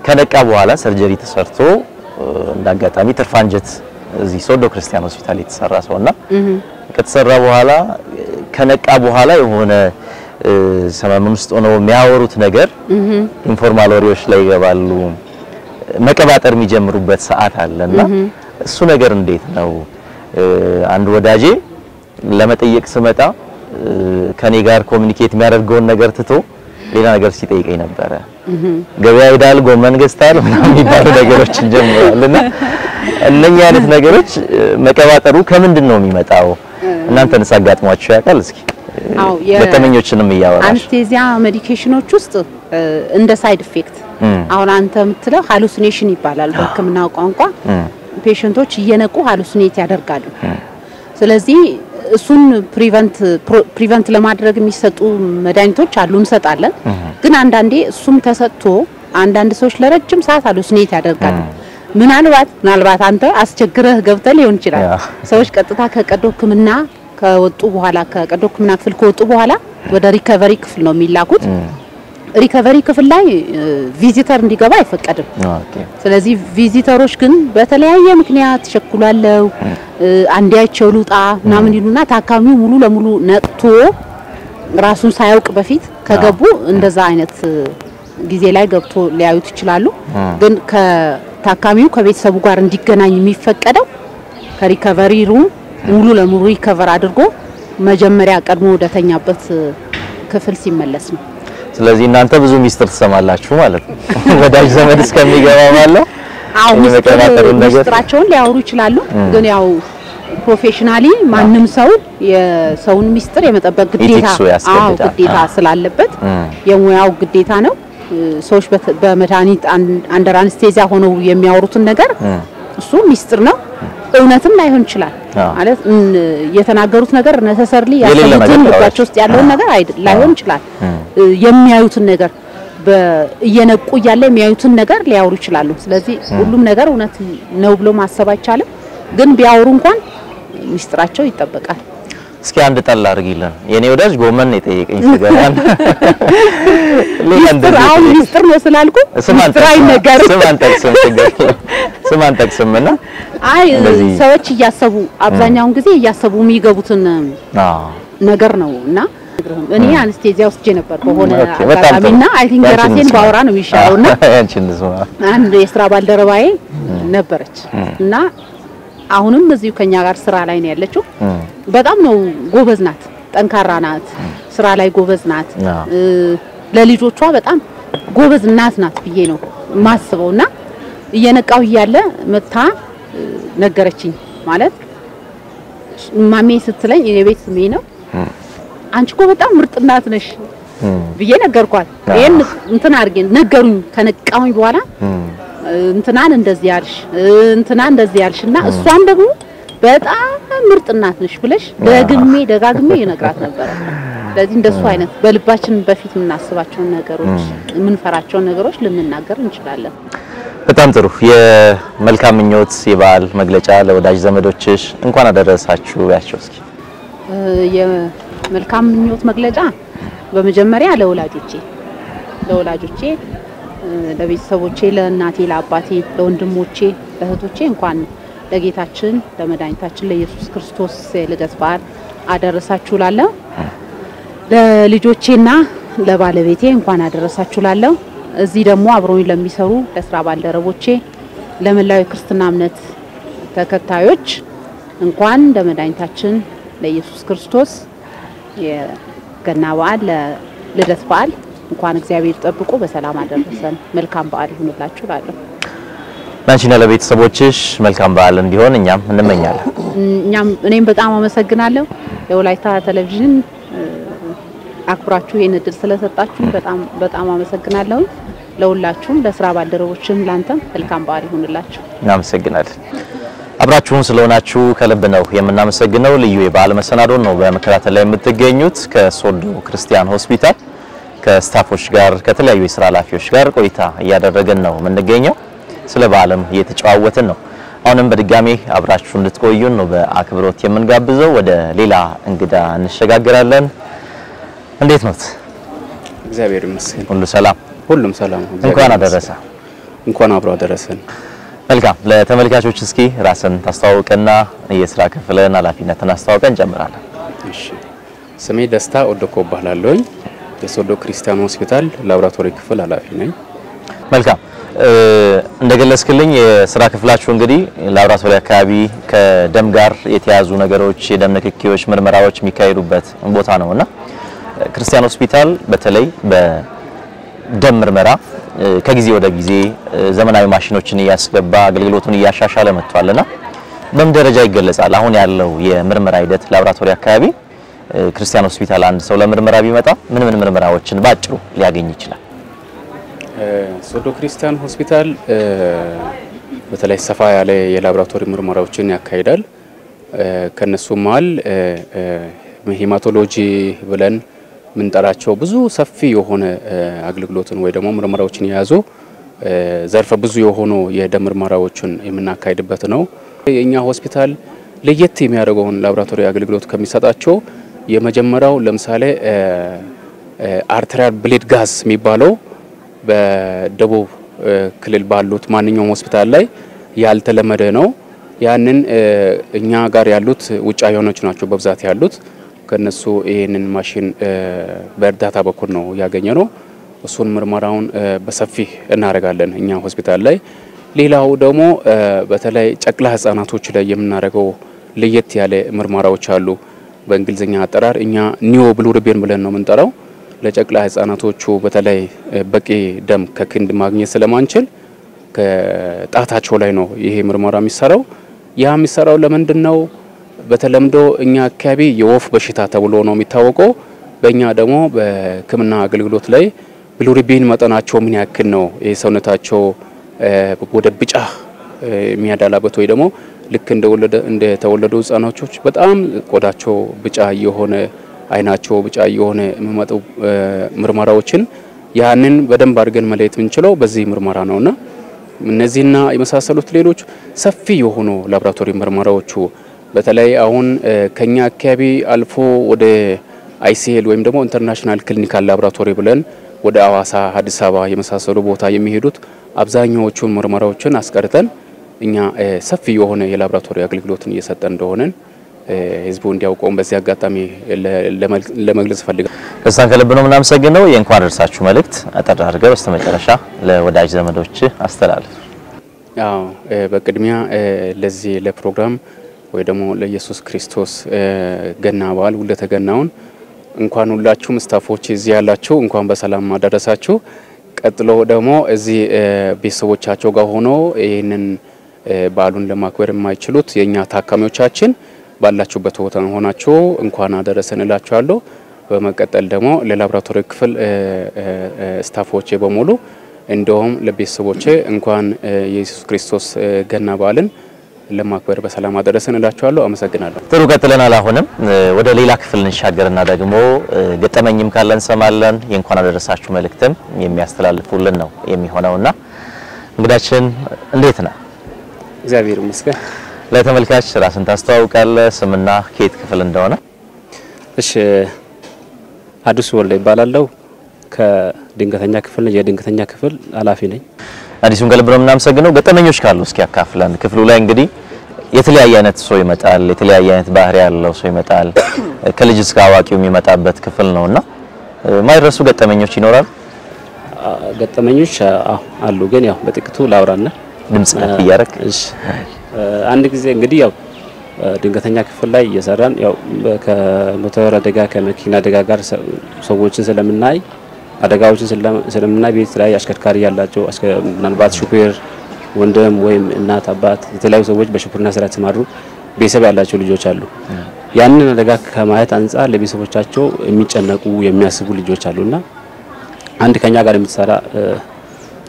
Speaker 4: ከነቃ በኋላ ሰርጀሪ ተሰርቶ እንዳጋጣሚ ትርፍ አንጀት እዚህ ሶዶ ክርስቲያን ሆስፒታል የተሰራ ሰውና ከተሰራ በኋላ ከነቃ በኋላ የሆነ ሰመመን ውስጥ ሆነው የሚያወሩት ነገር informal ወሬዎች ላይ ይገባሉ። መቀባጠር የሚጀምሩበት ሰዓት አለና እሱ ነገር እንዴት ነው? አንድ ወዳጄ ለመጠየቅ ስመጣ ከኔ ጋር communicate የሚያደርገውን ነገር ትቶ ሌላ ነገር ሲጠይቀኝ ነበረ። ገበያ ሄዳል፣ ጎመን ገዝታል ምናምን የሚባሉ ነገሮችን ጀምረዋልና እነኚህ አይነት ነገሮች መቀባጠሩ ከምንድን ነው የሚመጣው? እናንተንስ አጋጥሟችሁ ያውቃል? እስኪ ገጠመኞችንም እያወራሽ
Speaker 13: anesthesia medication ኖች ውስጥ እንደ side effect አሁን አንተ የምትለው hallucination ይባላል በሕክምናው ቋንቋ። patient ኦች እየነቁ hallucinate ያደርጋሉ። ስለዚህ እሱን prevent prevent ለማድረግ የሚሰጡ መድኃኒቶች አሉ፣ እንሰጣለን። ግን አንዳንዴ እሱም ተሰጥቶ አንዳንድ ሰዎች ለረጅም ሰዓት hallucinate ያደርጋሉ። ምናልባት ምናልባት አንተ አስቸግረህ ገብተህ ሊሆን ይችላል። ሰዎች ቀጥታ ከቀዶ ሕክምና ከወጡ በኋላ ከቀዶ ሕክምና ክፍል ከወጡ በኋላ ወደ recovery ክፍል ነው የሚላኩት። recovery ክፍል ላይ visitor እንዲገባ አይፈቀድም። ስለዚህ visitor ኦች ግን በተለያየ ምክንያት ቸኩላለው አንዲያቸው ልውጣ ምናምን ይሉና ታካሚው ሙሉ ለሙሉ ነቅቶ ራሱን ሳያውቅ በፊት ከገቡ እንደዛ አይነት ጊዜ ላይ ገብቶ ሊያዩት ይችላሉ። ግን ከታካሚው ከቤተሰቡ ጋር እንዲገናኝ የሚፈቀደው ከ recovery room ሙሉ ለሙሉ recover አድርጎ መጀመሪያ ቀድሞ ወደተኛበት ክፍል ሲመለስ ነው።
Speaker 4: ስለዚህ እናንተ ብዙ ሚስጥር ትሰማላችሁ ማለት ነው። ወዳጅ ዘመድ እስከሚገባ ባለው
Speaker 13: አዎ ሚስጥራቸውን ሊያወሩ ይችላሉ። ግን ያው professionally ማንም ሰው የሰውን ሚስጥር የመጠበቅ ግዴታ አዎ ግዴታ ስላለበት የሙያው ግዴታ ነው። ሰዎች በመድኃኒት አን- አንደር አንስቴዚያ ሆነው የሚያወሩትን ነገር እሱ ሚስጥር ነው። እውነትም ላይሆን ይችላል ማለት የተናገሩት ነገር ነሰሰርሊ
Speaker 4: ሊያወራ
Speaker 13: ልባቸው ውስጥ ያለውን ነገር ላይሆን ይችላል። የሚያዩትን ነገር እየነቁ እያለ የሚያዩትን ነገር ሊያወሩ ይችላሉ። ስለዚህ ሁሉም ነገር እውነት ነው ብሎ ማሰብ አይቻልም። ግን ቢያወሩ እንኳን ሚስጥራቸው ይጠበቃል።
Speaker 4: እስኪ አንድ ጣል አድርጊልን። የኔ ወዳጅ ጎመን ነው የጠየቀኝ ስገባን። ሌላ
Speaker 13: ሚስጥር አሁን ሚስጥር ነው ስላልኩ
Speaker 4: ስም አንጠቅስም፣ ችግር ስም አንጠቅስም እና
Speaker 13: አይ ሰዎች እያሰቡ አብዛኛውን ጊዜ እያሰቡ የሚገቡትን ነገር ነው እና እኔ anesthesia ወስጄ ነበር በሆነ
Speaker 4: ጥሩ።
Speaker 13: አጋጣሚና I
Speaker 4: think
Speaker 13: የራሴን ባወራ ነው የሚሻለው እና አንድ የስራ ባልደረባዬ ነበረች እና አሁንም እዚሁ ከኛ ጋር ስራ ላይ ነው ያለችው። በጣም ነው ጎበዝ ናት፣ ጠንካራ ናት፣ ስራ ላይ ጎበዝ ናት። ለልጆቿ በጣም ጎበዝ እናት ናት ብዬ ነው ማስበው እና እየነቃው እያለ መታ ነገረችኝ። ማለት ማሜ ስትለኝ የቤት ስሜ ነው። አንቺ እኮ በጣም ምርጥ እናት ነሽ ብዬ ነገርኳት። ይሄን እንትን አድርጌ ነገሩኝ። ከነቃሁኝ በኋላ እንትናን እንደዚህ ያልሽ እንትናን እንደዚህ ያልሽ እና እሷን ደግሞ በጣም ምርጥ እናት ነሽ ብለሽ ደግሜ ደጋግሜ ይነግራት ነበረ። ስለዚህ እንደሱ አይነት በልባችን በፊት የምናስባቸውን ነገሮች የምንፈራቸውን ነገሮች ልንናገር እንችላለን።
Speaker 4: በጣም ጥሩ። የመልካም ምኞት የበዓል መግለጫ ለወዳጅ ዘመዶችሽ እንኳን አደረሳችሁ ያቸው እስኪ።
Speaker 13: የመልካም ምኞት መግለጫ በመጀመሪያ ለወላጆቼ ለወላጆቼ ለቤተሰቦቼ፣ ለእናቴ፣ ለአባቴ፣ ለወንድሞቼ፣ ለእህቶቼ እንኳን ለጌታችን ለመድኃኒታችን ለኢየሱስ ክርስቶስ የልደት በዓል አደረሳችሁ ላለሁ ለልጆቼና ለባለቤቴ እንኳን አደረሳችሁ ላለሁ እዚህ ደግሞ አብረውኝ ለሚሰሩ ለስራ ባልደረቦቼ ለመላው የክርስትና እምነት ተከታዮች እንኳን ለመድኃኒታችን ለኢየሱስ ክርስቶስ የገና በዓል ለልደት በዓል እንኳን እግዚአብሔር ጠብቆ በሰላም አደረሰን። መልካም በዓል ይሁንላችሁ እላለሁ።
Speaker 4: ለአንቺና ለቤተሰቦችሽ መልካም በዓል እንዲሆን እኛም እንመኛለን።
Speaker 13: እኛም እኔም በጣም አመሰግናለሁ የወላይታ ቴሌቪዥን አክብራችሁ ይህን እድል ስለሰጣችሁ በጣም በጣም አመሰግናለሁ። ለሁላችሁም ለስራ ባልደረቦችም ላንተም መልካም በዓል ይሁንላችሁ።
Speaker 4: እናመሰግናለን። አብራችሁን ስለሆናችሁ ከልብ ነው የምናመሰግነው። ልዩ የበዓል መሰናዶን ነው በመከታተል ላይ የምትገኙት። ከሶዶ ክርስቲያን ሆስፒታል ከስታፎች ጋር ከተለያዩ የስራ ኃላፊዎች ጋር ቆይታ እያደረግን ነው የምንገኘው። ስለ በዓልም እየተጨዋወትን ነው። አሁንም በድጋሜ አብራችሁ እንድትቆዩን ነው በአክብሮት የምንጋብዘው። ወደ ሌላ እንግዳ እንሸጋግራለን። እንዴት ኖት?
Speaker 14: እግዚአብሔር ይመስገን
Speaker 4: ሁሉ ሰላም?
Speaker 14: ሁሉም ሰላም
Speaker 4: እንኳን አደረሰ።
Speaker 14: እንኳን አብሮ አደረሰን።
Speaker 4: መልካም። ለተመልካቾች እስኪ ራስን ታስተዋውቅና የስራ ክፍልን ኃላፊነትን አስተዋውቀን እንጀምራለን።
Speaker 14: እሺ ስሜ ደስታ ኦዶኮ እባላለሁኝ። የሶዶ ክርስቲያን ሆስፒታል ላቦራቶሪ ክፍል ኃላፊ ነኝ።
Speaker 4: መልካም እንደገለጽክልኝ የስራ ክፍላችሁ እንግዲህ ላቦራቶሪ አካባቢ ከደም ጋር የተያዙ ነገሮች፣ የደም ንክኪዎች፣ ምርመራዎች የሚካሄዱበት ቦታ ነውና ክርስቲያን ሆስፒታል በተለይ በደም ምርመራ ከጊዜ ወደ ጊዜ ዘመናዊ ማሽኖችን እያስገባ አገልግሎቱን እያሻሻለ መጥቷልና በምን ደረጃ ይገለጻል አሁን ያለው የምርመራ ሂደት ላቦራቶሪ አካባቢ? ክርስቲያን ሆስፒታል አንድ ሰው ለምርመራ ቢመጣ ምን ምን ምርመራዎችን ባጭሩ ሊያገኝ ይችላል?
Speaker 14: ሶዶ ክርስቲያን ሆስፒታል በተለይ ሰፋ ያለ የላቦራቶሪ ምርመራዎችን ያካሂዳል። ከነሱ መሀል ሄማቶሎጂ ብለን የምንጠራቸው ብዙ ሰፊ የሆነ አገልግሎትን ወይ ደግሞ ምርመራዎችን የያዙ ዘርፈ ብዙ የሆኑ የደም ምርመራዎችን የምናካሂድበት ነው። የእኛ ሆስፒታል ለየት የሚያደርገውን ላቦራቶሪ አገልግሎት ከሚሰጣቸው የመጀመሪያው ለምሳሌ አርተሪያል ብሌድ ጋዝ የሚባለው በደቡብ ክልል ባሉት ማንኛውም ሆስፒታል ላይ ያልተለመደ ነው። ያንን እኛ ጋር ያሉት ውጫዊያኖች ናቸው በብዛት ያሉት። ከነሱ ይህንን ማሽን በእርዳታ በኩል ነው ያገኘ ነው። እሱን ምርመራውን በሰፊ እናደርጋለን እኛ ሆስፒታል ላይ። ሌላው ደግሞ በተለይ ጨቅላ ህጻናቶች ላይ የምናደርገው ለየት ያለ ምርመራዎች አሉ። በእንግሊዝኛ አጠራር እኛ ኒዮ ብሉሪቤን ብለን ነው የምንጠራው። ለጨቅላ ህጻናቶቹ በተለይ በቂ ደም ከክንድ ማግኘት ስለማንችል ከጣታቸው ላይ ነው ይሄ ምርመራ የሚሰራው። ያ የሚሰራው ለምንድን ነው? በተለምዶ እኛ አካባቢ የወፍ በሽታ ተብሎ ነው የሚታወቀው። በእኛ ደግሞ በሕክምና አገልግሎት ላይ ብሉሪቢን መጠናቸው ምን ያክል ነው ይህ ሰውነታቸው እ፣ ወደ ቢጫ የሚያዳላበት ወይ ደግሞ ልክ እንደተወለዱ ህጻናቶች በጣም ቆዳቸው ቢጫ የሆነ አይናቸው ቢጫ የሆነ የሚመጡ ምርመራዎችን ያንን በደንብ አድርገን መለየት የምንችለው በዚህ ምርመራ ነውና እነዚህና የመሳሰሉት ሌሎች ሰፊ የሆኑ ላቦራቶሪ ምርመራዎቹ በተለይ አሁን ከኛ አካባቢ አልፎ ወደ ICL ወይም ደግሞ International Clinical Laboratory ብለን ወደ አዋሳ፣ አዲስ አበባ የመሳሰሉ ቦታ የሚሄዱት አብዛኛዎቹን ምርመራዎችን አስቀርተን እኛ ሰፊ የሆነ የላቦራቶሪ አገልግሎትን እየሰጠ እንደሆነን ህዝቡ እንዲያውቀውም በዚህ አጋጣሚ ለመግለጽ ፈልጋል።
Speaker 4: ደስታን ከልብ ነው የምናመሰግነው። የእንኳን ደርሳችሁ መልእክት አጠር አድርገህ በስተመጨረሻ ለወዳጅ ዘመዶች አስተላልፍ።
Speaker 14: አዎ በቅድሚያ ለዚህ ለፕሮግራም ወይ ደግሞ ለኢየሱስ ክርስቶስ ገና በዓል ውልደተ ገናውን እንኳን ሁላችሁም ስታፎች እዚህ ያላችሁ እንኳን በሰላም አደረሳችሁ። ቀጥሎ ደግሞ እዚህ ቤተሰቦቻቸው ጋር ሆኖ ይህንን በዓሉን ለማክበር የማይችሉት የእኛ ታካሚዎቻችን ባላችሁበት ቦታ ሆናችሁ እንኳን አደረሰን እላችኋለሁ። በመቀጠል ደግሞ ለላቦራቶሪ ክፍል ስታፎቼ በሙሉ እንዲሁም ለቤተሰቦቼ እንኳን የኢየሱስ ክርስቶስ ገና በዓልን ለማክበር በሰላም አደረሰን እላችኋለሁ። አመሰግናለሁ።
Speaker 4: ጥሩ ቀጥለናል። አሁንም ወደ ሌላ ክፍል እንሻገርና ደግሞ ገጠመኝም ካለ እንሰማለን። የእንኳን አደረሳችሁ መልእክትም የሚያስተላልፉልን ነው የሚሆነውና እንግዳችን እንዴት ነህ?
Speaker 15: እግዚአብሔር ይመስገን።
Speaker 4: ለተመልካች ራስን ታስተዋውቃለህ? ስምና ከየት ክፍል እንደሆነ?
Speaker 15: እሺ፣ አዲሱ ወልደ ይባላለሁ። ከድንገተኛ ክፍል የድንገተኛ ክፍል ኃላፊ ነኝ።
Speaker 4: አዲሱን ከልብ ነው የምናመሰግነው። ገጠመኞች ካሉ እስኪ ያካፍለን። ክፍሉ ላይ እንግዲህ የተለያየ አይነት ሰው ይመጣል፣ የተለያየ አይነት ባህሪ ያለው ሰው ይመጣል። ከልጅ እስከ አዋቂው የሚመጣበት ክፍል ነውና ማይረሱ ገጠመኞች ይኖራሉ።
Speaker 15: ገጠመኞች አሉ፣ ግን ያው በጥቂቱ ላውራና
Speaker 4: ድምጽ ከፍ እያደረክ
Speaker 15: እሺ። አንድ ጊዜ እንግዲህ ያው ድንገተኛ ክፍል ላይ እየሰራን ያው ከሞተር አደጋ ከመኪና አደጋ ጋር ሰዎችን ስለምናይ አደጋዎችን ስለምናይ ቤት ላይ አሽከርካሪ ያላቸው ምናልባት ሹፌር ወንድም ወይም እናት አባት የተለያዩ ሰዎች በሹፍርና ስራ የተሰማሩ ቤተሰብ ያላቸው ልጆች አሉ። ያንን አደጋ ከማየት አንጻር ለቤተሰቦቻቸው የሚጨነቁ የሚያስቡ ልጆች አሉና አንድ ከኛ ጋር የምትሰራ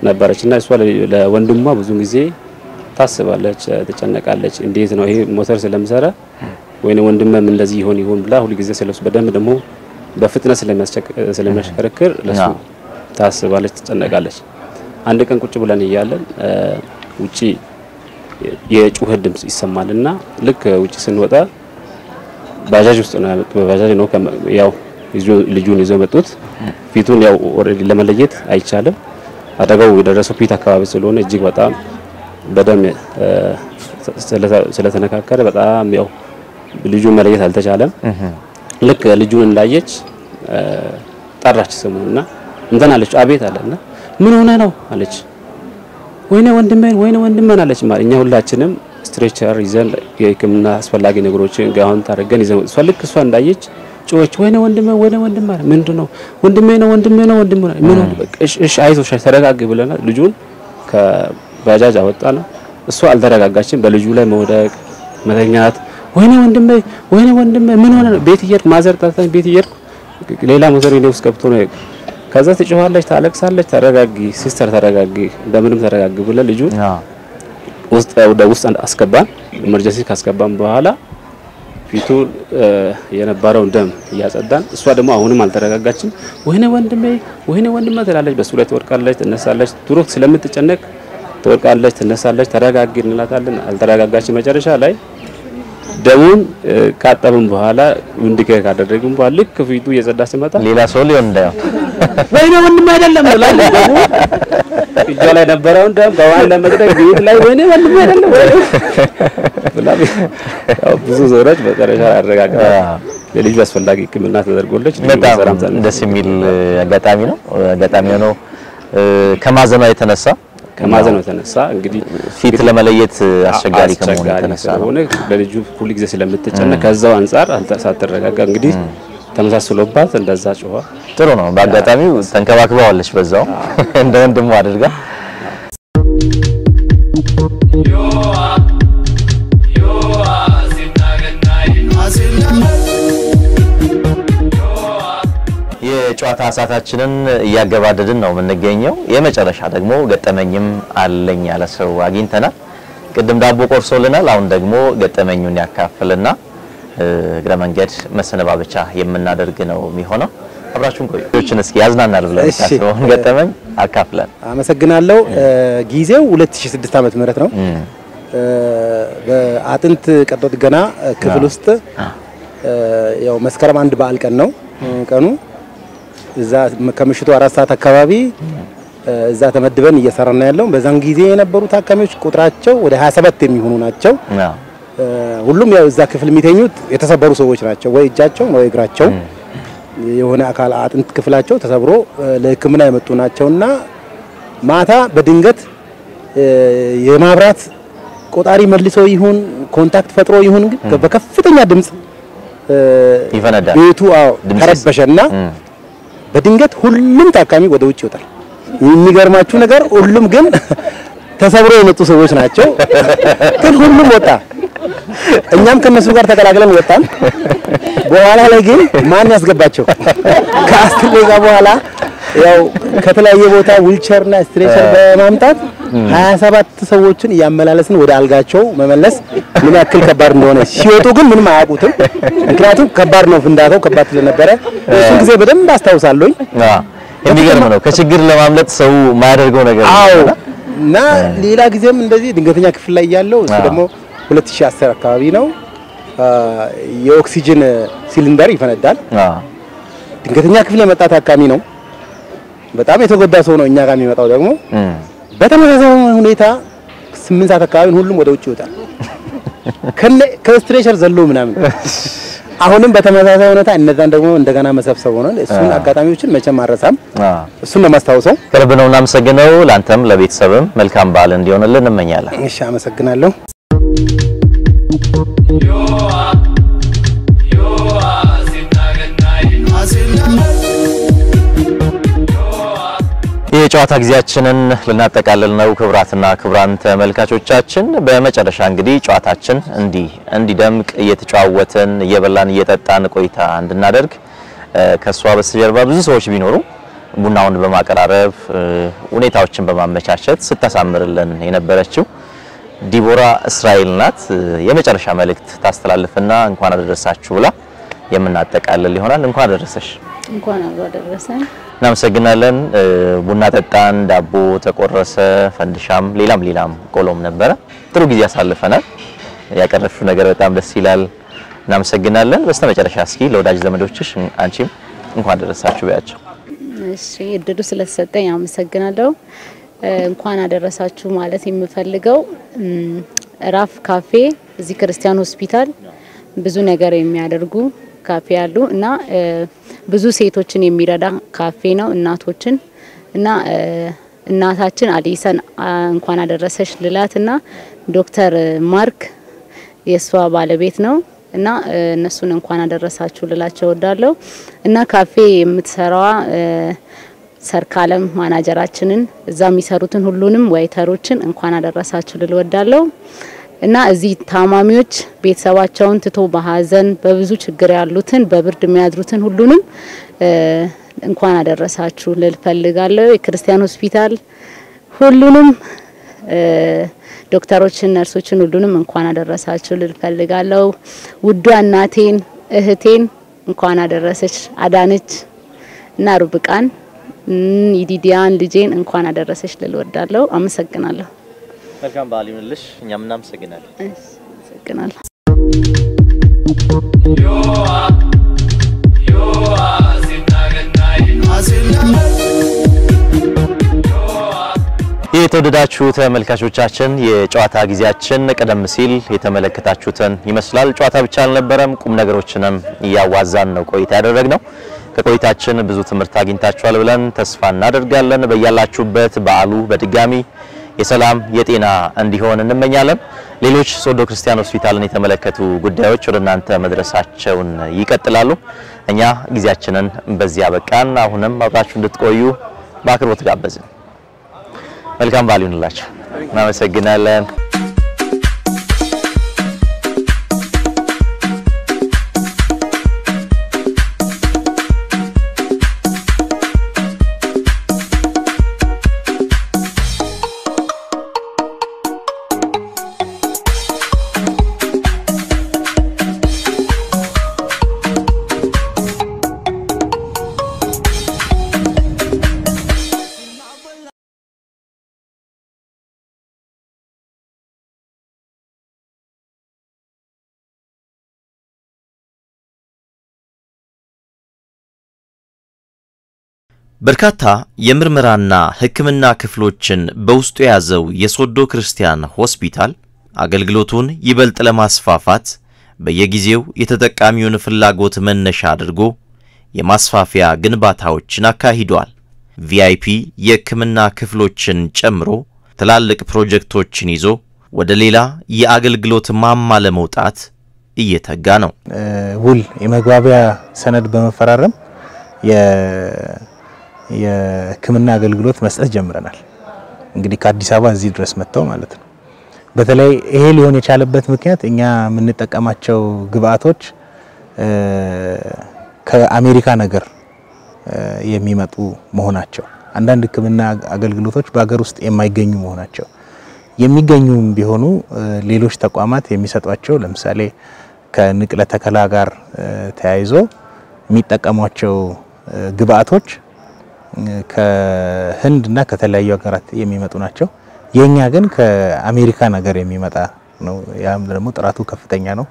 Speaker 15: ነበረች እና እሷ ለወንድሟ ብዙ ጊዜ ታስባለች፣ ትጨነቃለች። እንዴት ነው ይሄ ሞተር ስለምሰራ ወይ ወንድምም እንደዚህ ይሆን ይሆን ብላ ሁሉ ጊዜ ስለሱ በደንብ ደግሞ በፍጥነት ስለሚያሽከረክር ለሱ ታስባለች፣ ትጨነቃለች። አንድ ቀን ቁጭ ብለን እያለን ውጪ የጩኸት ድምጽ ይሰማልና ልክ ውጪ ስንወጣ ባጃጅ ውስጥ ነው ያመጡት። በባጃጅ ነው ያው ልጁን ይዘው መጡት። ፊቱን ያው already ለመለየት አይቻልም። አደጋው የደረሰው ፊት አካባቢ ስለሆነ እጅግ በጣም በደም ስለተነካከረ በጣም ያው ልጁን መለየት አልተቻለም። ልክ ልጁን እንዳየች ጠራች ስሙና እንትን አለች። አቤት አለና ምን ሆነ ነው አለች። ወይኔ ወንድሜን ወይኔ ወንድሜን አለች። እኛ ሁላችንም stretcher ይዘን የሕክምና አስፈላጊ ነገሮችን ጋውን ታደርገን ይዘን ልክ እሷ እንዳየች ጮኸች ወይኔ ወንድሜ ወይኔ ወንድሜ አለ። ምንድን ነው ወንድሜ ነው ወንድሜ ነው ወንድሜ ነው ምን ሆነ? እሺ አይዞሽ ተረጋግ ብለናል። ልጁን ከባጃጅ አወጣና እሷ አልተረጋጋችም። በልጁ ላይ መውደቅ መተኛት ወይኔ ወንድሜ ወይኔ ወንድሜ ምን ሆነ? ቤት እየሄድኩ mother ጠርታኝ ቤት እየሄድኩ ሌላ ሞተር ውስጥ ገብቶ ነው ከዛ ትጮኻለች፣ ታለቅሳለች። ተረጋጊ sister ተረጋጊ፣ እንደምንም ተረጋጊ ብለን ልጁን ውስጥ ወደ ውስጥ አስገባን። emergency ካስገባን በኋላ ፊቱ የነበረውን ደም እያጸዳን፣ እሷ ደግሞ አሁንም አልተረጋጋችም። ወይኔ ወንድሜ ወይኔ ወንድሜ ትላለች። በሱ ላይ ትወድቃለች፣ ትነሳለች። ድሮ ስለምትጨነቅ ትወድቃለች፣ ትነሳለች። ተረጋጊ እንላታለን። አልተረጋጋችም። መጨረሻ ላይ ደሙን ካጠብን በኋላ እንዲገር ካደረግን በኋላ ልክ ፊቱ እየጸዳ ሲመጣ
Speaker 4: ሌላ ሰው ሊሆን እንዳይሆን
Speaker 15: ወይኔ ወንድም አይደለም ትላለች። ደግሞ እጇ ላይ ነበረውን ደም ገዋን ለመቅደቅ ቤት ላይ ወይኔ ወንድም አይደለም ያው ብዙ ዞረች። መጨረሻ አረጋግጣ ለልጁ አስፈላጊ ሕክምና ተደርጎለች።
Speaker 4: በጣም ደስ የሚል አጋጣሚ ነው። አጋጣሚ ሆኖ ከማዘኗ የተነሳ
Speaker 15: ከማዘኑ የተነሳ እንግዲህ
Speaker 4: ፊት ለመለየት አስቸጋሪ ከመሆኑ የተነሳ ነው።
Speaker 15: ስለሆነ ለልጁ ሁሉ ጊዜ ስለምትጨነቅ ከዛው አንጻር ሳትረጋጋ እንግዲህ ተመሳስሎባት እንደዛ ጮኸ።
Speaker 4: ጥሩ ነው። በአጋጣሚው ተንከባክበዋለች፣ በዛው እንደ ወንድሙ አድርጋ ሰዓታችንን እያገባደድን ነው የምንገኘው። የመጨረሻ ደግሞ ገጠመኝም አለኝ ያለ ሰው አግኝተናል። ቅድም ዳቦ ቆርሶልናል። አሁን ደግሞ ገጠመኙን ያካፍልና እግረ መንገድ መሰነባበቻ የምናደርግ ነው የሚሆነው። አብራችሁን ቆዩ። እስኪ ያዝናናል ብለን ታስበውን ገጠመኝ አካፍለን።
Speaker 10: አመሰግናለሁ። ጊዜው 2006 ዓመተ ምህረት ነው። በአጥንት ቀዶ ጥገና ክፍል ውስጥ ያው መስከረም አንድ በዓል ቀን ነው ቀኑ። እዛ ከምሽቱ አራት ሰዓት አካባቢ እዛ ተመድበን እየሰራን ነው ያለው። በዛን ጊዜ የነበሩ ታካሚዎች ቁጥራቸው ወደ 27 የሚሆኑ ናቸው። ሁሉም ያው እዛ ክፍል የሚተኙት የተሰበሩ ሰዎች ናቸው። ወይ እጃቸው ወይ እግራቸው የሆነ አካል አጥንት ክፍላቸው ተሰብሮ ለሕክምና የመጡ ናቸውና ማታ በድንገት የማብራት ቆጣሪ መልሶ ይሁን contact ፈጥሮ ይሁን ግን በከፍተኛ ድምጽ
Speaker 4: ይፈነዳል።
Speaker 10: ቤቱ አዎ ተረበሸና በድንገት ሁሉም ታካሚ ወደ ውጭ ይወጣል። የሚገርማችሁ ነገር ሁሉም ግን ተሰብሮ የመጡ ሰዎች ናቸው። ግን ሁሉም ወጣ። እኛም ከነሱ ጋር ተቀላቅለን ወጣን። በኋላ ላይ ግን ማን ያስገባቸው? ደቂቃ በኋላ ያው ከተለያየ ቦታ wheelchair ና stretcher በማምጣት 27 ሰዎችን እያመላለስን ወደ አልጋቸው መመለስ ምን ያክል ከባድ እንደሆነ ሲወጡ ግን ምንም አያውቁትም። ምክንያቱም ከባድ ነው፣ ፍንዳታው ከባድ ስለነበረ እሱን ጊዜ በደንብ አስታውሳለሁኝ።
Speaker 4: የሚገርም ነው። ከችግር ለማምለጥ ሰው የማያደርገው ነገር ነው።
Speaker 10: አዎ እና ሌላ ጊዜም እንደዚህ ድንገተኛ ክፍል ላይ ያለው እሱ ደግሞ 2010 አካባቢ ነው። የኦክሲጅን ሲሊንደር ይፈነዳል። ድንገተኛ ክፍል የመጣ ታካሚ ነው። በጣም የተጎዳ ሰው ነው እኛ ጋር የሚመጣው ደግሞ በተመሳሳይ ሁኔታ ስምንት ሰዓት አካባቢ ሁሉም ወደ ውጭ ይወጣል ከነ ከ stretcher ዘሎ ምናምን። አሁንም በተመሳሳይ ሁኔታ እነዛን ደግሞ እንደገና መሰብሰብ ሆነ። እሱን አጋጣሚዎችን መቼም አረሳም። እሱን ነው የማስታውሰው።
Speaker 4: ከልብ ነው እናመሰግነው። ለአንተም ለቤተሰብም መልካም በዓል እንዲሆንልን እንመኛለን።
Speaker 10: እሺ፣ አመሰግናለሁ።
Speaker 4: የጨዋታ ጊዜያችንን ልናጠቃልል ነው። ክቡራትና ክቡራን ተመልካቾቻችን፣ በመጨረሻ እንግዲህ ጨዋታችን እንዲህ እንዲደምቅ እየተጨዋወትን እየበላን እየጠጣን ቆይታ እንድናደርግ ከሷ በስተጀርባ ብዙ ሰዎች ቢኖሩ ቡናውን በማቀራረብ ሁኔታዎችን በማመቻቸት ስታሳምርልን የነበረችው ዲቦራ እስራኤል ናት። የመጨረሻ መልእክት ታስተላልፍና እንኳን አደረሳችሁ ብላ የምናጠቃልል ይሆናል። እንኳን አደረሰሽ።
Speaker 16: እንኳን አብሮ አደረሰን።
Speaker 4: እናመሰግናለን። ቡና ጠጣን፣ ዳቦ ተቆረሰ፣ ፈንድሻም፣ ሌላም ሌላም ቆሎም ነበረ። ጥሩ ጊዜ አሳልፈናል። ያቀረብሽው ነገር በጣም ደስ ይላል። እናመሰግናለን። በስተመጨረሻ እስኪ ለወዳጅ ዘመዶችሽ አንቺም እንኳን አደረሳችሁ በያቸው።
Speaker 16: እሺ እድሉ ስለተሰጠኝ አመሰግናለሁ። እንኳን አደረሳችሁ ማለት የምፈልገው ራፍ ካፌ እዚህ ክርስቲያን ሆስፒታል ብዙ ነገር የሚያደርጉ ካፌ አሉ እና ብዙ ሴቶችን የሚረዳ ካፌ ነው። እናቶችን እና እናታችን አሊሰን እንኳን አደረሰሽ ልላት እና ዶክተር ማርክ የእሷ ባለቤት ነው እና እነሱን እንኳን አደረሳችሁ ልላቸው እወዳለሁ እና ካፌ የምትሰራዋ ሰርካለም ማናጀራችንን እዛ የሚሰሩትን ሁሉንም ዋይተሮችን እንኳን አደረሳችሁ ልል እወዳለሁ እና እዚህ ታማሚዎች ቤተሰባቸውን ትቶ በሀዘን በብዙ ችግር ያሉትን በብርድ የሚያድሩትን ሁሉንም እንኳን አደረሳችሁ ልል ፈልጋለሁ። የክርስቲያን ሆስፒታል ሁሉንም ዶክተሮችን፣ ነርሶችን ሁሉንም እንኳን አደረሳችሁ ልል ፈልጋለሁ። ውዷ እናቴን እህቴን እንኳን አደረሰች አዳነች እና ሩብቃን ይዲዲያን ልጄን እንኳን አደረሰች ልል ወዳለሁ። አመሰግናለሁ።
Speaker 4: መልካም በዓል ይሁንልሽ። እኛም እናመሰግናለን።
Speaker 16: አመሰግናለሁ።
Speaker 4: የተወደዳችሁ ተመልካቾቻችን የጨዋታ ጊዜያችን ቀደም ሲል የተመለከታችሁትን ይመስላል። ጨዋታ ብቻ አልነበረም፣ ቁም ነገሮችንም እያዋዛን ነው ቆይታ ያደረግነው። ከቆይታችን ብዙ ትምህርት አግኝታችኋል ብለን ተስፋ እናደርጋለን። በያላችሁበት በዓሉ በድጋሚ የሰላም የጤና እንዲሆን እንመኛለን። ሌሎች ሶዶ ክርስቲያን ሆስፒታልን የተመለከቱ ጉዳዮች ወደ እናንተ መድረሳቸውን ይቀጥላሉ። እኛ ጊዜያችንን በዚያ በቃን። አሁንም አብራችሁ እንድትቆዩ በአክብሮት ጋበዝን። መልካም በዓል ይሁንላችሁ። እናመሰግናለን።
Speaker 1: በርካታ የምርመራና ሕክምና ክፍሎችን በውስጡ የያዘው የሶዶ ክርስቲያን ሆስፒታል አገልግሎቱን ይበልጥ ለማስፋፋት በየጊዜው የተጠቃሚውን ፍላጎት መነሻ አድርጎ የማስፋፊያ ግንባታዎችን አካሂዷል። VIP የሕክምና ክፍሎችን ጨምሮ ትላልቅ ፕሮጀክቶችን ይዞ ወደ ሌላ የአገልግሎት ማማ ለመውጣት እየተጋ ነው።
Speaker 2: ውል የመግባቢያ ሰነድ በመፈራረም የሕክምና አገልግሎት መስጠት ጀምረናል። እንግዲህ ከአዲስ አበባ እዚህ ድረስ መጥተው ማለት ነው። በተለይ ይሄ ሊሆን የቻለበት ምክንያት እኛ የምንጠቀማቸው ግብአቶች ከአሜሪካ ነገር የሚመጡ መሆናቸው፣ አንዳንድ ሕክምና አገልግሎቶች በሀገር ውስጥ የማይገኙ መሆናቸው፣ የሚገኙም ቢሆኑ ሌሎች ተቋማት የሚሰጧቸው ለምሳሌ ከንቅለ ተከላ ጋር ተያይዞ የሚጠቀሟቸው ግብአቶች ከህንድ እና ከተለያዩ ሀገራት የሚመጡ ናቸው። የኛ ግን ከአሜሪካ ነገር የሚመጣ ነው። ያም ደግሞ ጥራቱ ከፍተኛ ነው።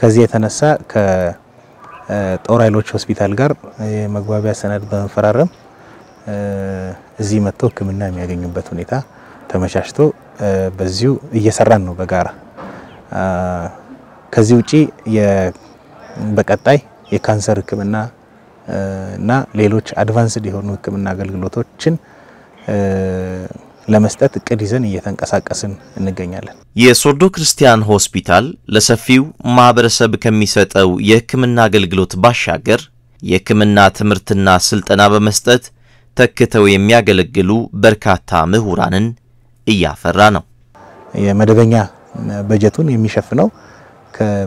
Speaker 2: ከዚህ የተነሳ ከጦር ኃይሎች ሆስፒታል ጋር የመግባቢያ ሰነድ በመፈራረም እዚህ መጥተው ሕክምና የሚያገኙበት ሁኔታ ተመቻችቶ በዚሁ እየሰራን ነው በጋራ። ከዚህ ውጪ በቀጣይ የካንሰር ሕክምና እና ሌሎች አድቫንስድ የሆኑ ሕክምና አገልግሎቶችን ለመስጠት እቅድ ይዘን እየተንቀሳቀስን እንገኛለን።
Speaker 1: የሶዶ ክርስቲያን ሆስፒታል ለሰፊው ማህበረሰብ ከሚሰጠው የሕክምና አገልግሎት ባሻገር የሕክምና ትምህርትና ስልጠና በመስጠት ተክተው የሚያገለግሉ በርካታ ምሁራንን እያፈራ ነው።
Speaker 2: የመደበኛ በጀቱን የሚሸፍነው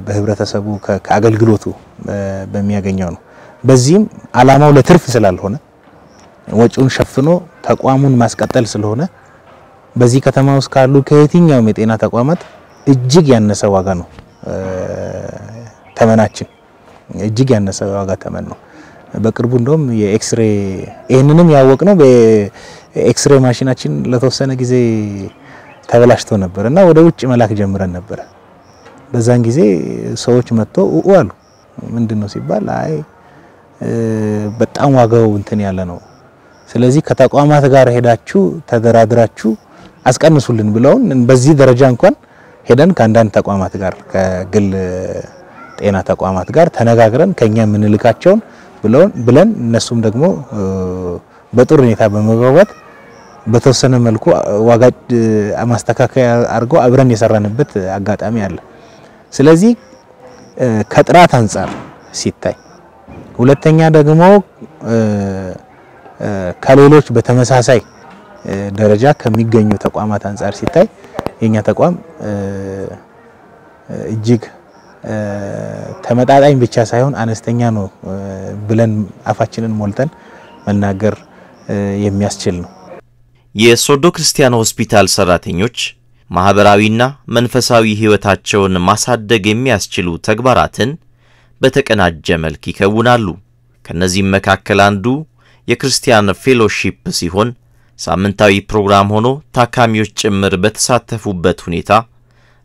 Speaker 2: በህብረተሰቡ ከአገልግሎቱ በሚያገኘው ነው። በዚህም አላማው ለትርፍ ስላልሆነ ወጪውን ሸፍኖ ተቋሙን ማስቀጠል ስለሆነ በዚህ ከተማ ውስጥ ካሉ ከየትኛውም የጤና ተቋማት እጅግ ያነሰ ዋጋ ነው ተመናችን፣ እጅግ ያነሰ ዋጋ ተመን ነው። በቅርቡ እንደውም የኤክስሬ ይህንንም ያወቅ ነው በኤክስሬ ማሽናችን ለተወሰነ ጊዜ ተበላሽቶ ነበር እና ወደ ውጭ መላክ ጀምረን ነበረ። በዛን ጊዜ ሰዎች መጥተው ኡ አሉ። ምንድን ነው ሲባል አይ በጣም ዋጋው እንትን ያለ ነው፣ ስለዚህ ከተቋማት ጋር ሄዳችሁ ተደራድራችሁ አስቀንሱልን ብለውን በዚህ ደረጃ እንኳን ሄደን ከአንዳንድ ተቋማት ጋር ከግል ጤና ተቋማት ጋር ተነጋግረን ከኛ የምንልካቸውን ብለውን ብለን እነሱም ደግሞ በጥሩ ሁኔታ በመግባባት በተወሰነ መልኩ ዋጋ ማስተካከያ አድርገው አብረን የሰራንበት አጋጣሚ አለ። ስለዚህ ከጥራት አንጻር ሲታይ፣ ሁለተኛ ደግሞ ከሌሎች በተመሳሳይ ደረጃ ከሚገኙ ተቋማት አንጻር ሲታይ የኛ ተቋም እጅግ ተመጣጣኝ ብቻ ሳይሆን አነስተኛ ነው ብለን አፋችንን ሞልተን መናገር የሚያስችል ነው።
Speaker 1: የሶዶ ክርስቲያን ሆስፒታል ሰራተኞች ማህበራዊና መንፈሳዊ ሕይወታቸውን ማሳደግ የሚያስችሉ ተግባራትን በተቀናጀ መልክ ይከውናሉ። ከነዚህም መካከል አንዱ የክርስቲያን fellowship ሲሆን ሳምንታዊ ፕሮግራም ሆኖ ታካሚዎች ጭምር በተሳተፉበት ሁኔታ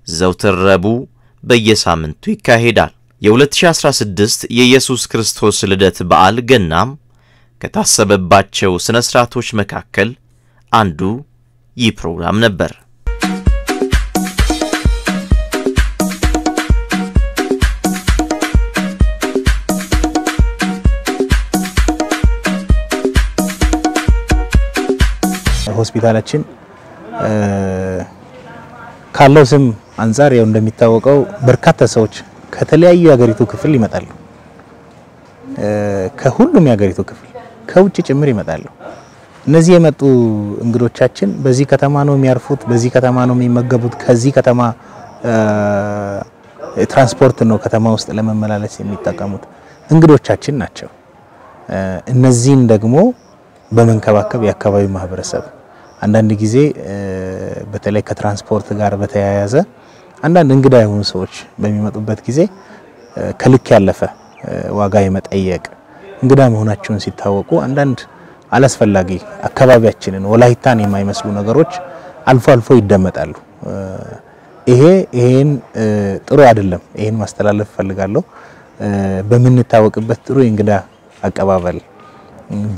Speaker 1: ዘውትር ረቡዕ በየሳምንቱ ይካሄዳል። የ2016 የኢየሱስ ክርስቶስ ልደት በዓል ገናም ከታሰበባቸው ሥነ ሥርዓቶች መካከል አንዱ ይህ ፕሮግራም ነበር።
Speaker 2: ሆስፒታላችን ካለው ስም አንጻር ያው እንደሚታወቀው በርካታ ሰዎች ከተለያዩ የሀገሪቱ ክፍል ይመጣሉ። ከሁሉም የሀገሪቱ ክፍል ከውጭ ጭምር ይመጣሉ። እነዚህ የመጡ እንግዶቻችን በዚህ ከተማ ነው የሚያርፉት፣ በዚህ ከተማ ነው የሚመገቡት፣ ከዚህ ከተማ ትራንስፖርት ነው ከተማ ውስጥ ለመመላለስ የሚጠቀሙት እንግዶቻችን ናቸው። እነዚህን ደግሞ በመንከባከብ የአካባቢው ማህበረሰብ አንዳንድ ጊዜ በተለይ ከትራንስፖርት ጋር በተያያዘ አንዳንድ እንግዳ የሆኑ ሰዎች በሚመጡበት ጊዜ ከልክ ያለፈ ዋጋ የመጠየቅ እንግዳ መሆናቸውን ሲታወቁ አንዳንድ አላስፈላጊ አካባቢያችንን ወላይታን የማይመስሉ ነገሮች አልፎ አልፎ ይደመጣሉ። ይሄ ይሄን ጥሩ አይደለም። ይሄን ማስተላለፍ እፈልጋለሁ። በምንታወቅበት ጥሩ የእንግዳ አቀባበል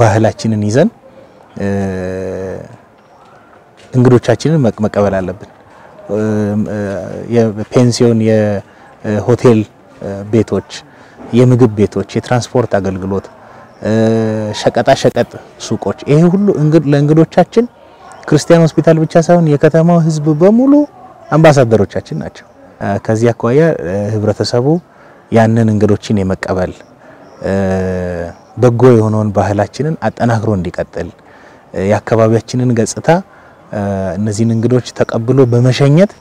Speaker 2: ባህላችንን ይዘን እንግዶቻችንን መቀበል አለብን። የፔንሲዮን፣ የሆቴል ቤቶች፣ የምግብ ቤቶች፣ የትራንስፖርት አገልግሎት፣ ሸቀጣ ሸቀጥ ሱቆች፣ ይሄ ሁሉ ለእንግዶቻችን ክርስቲያን ሆስፒታል ብቻ ሳይሆን የከተማው ሕዝብ በሙሉ አምባሳደሮቻችን ናቸው። ከዚህ አኳያ ህብረተሰቡ ያንን እንግዶችን የመቀበል በጎ የሆነውን ባህላችንን አጠናክሮ እንዲቀጥል የአካባቢያችንን ገጽታ እነዚህን እንግዶች ተቀብሎ በመሸኘት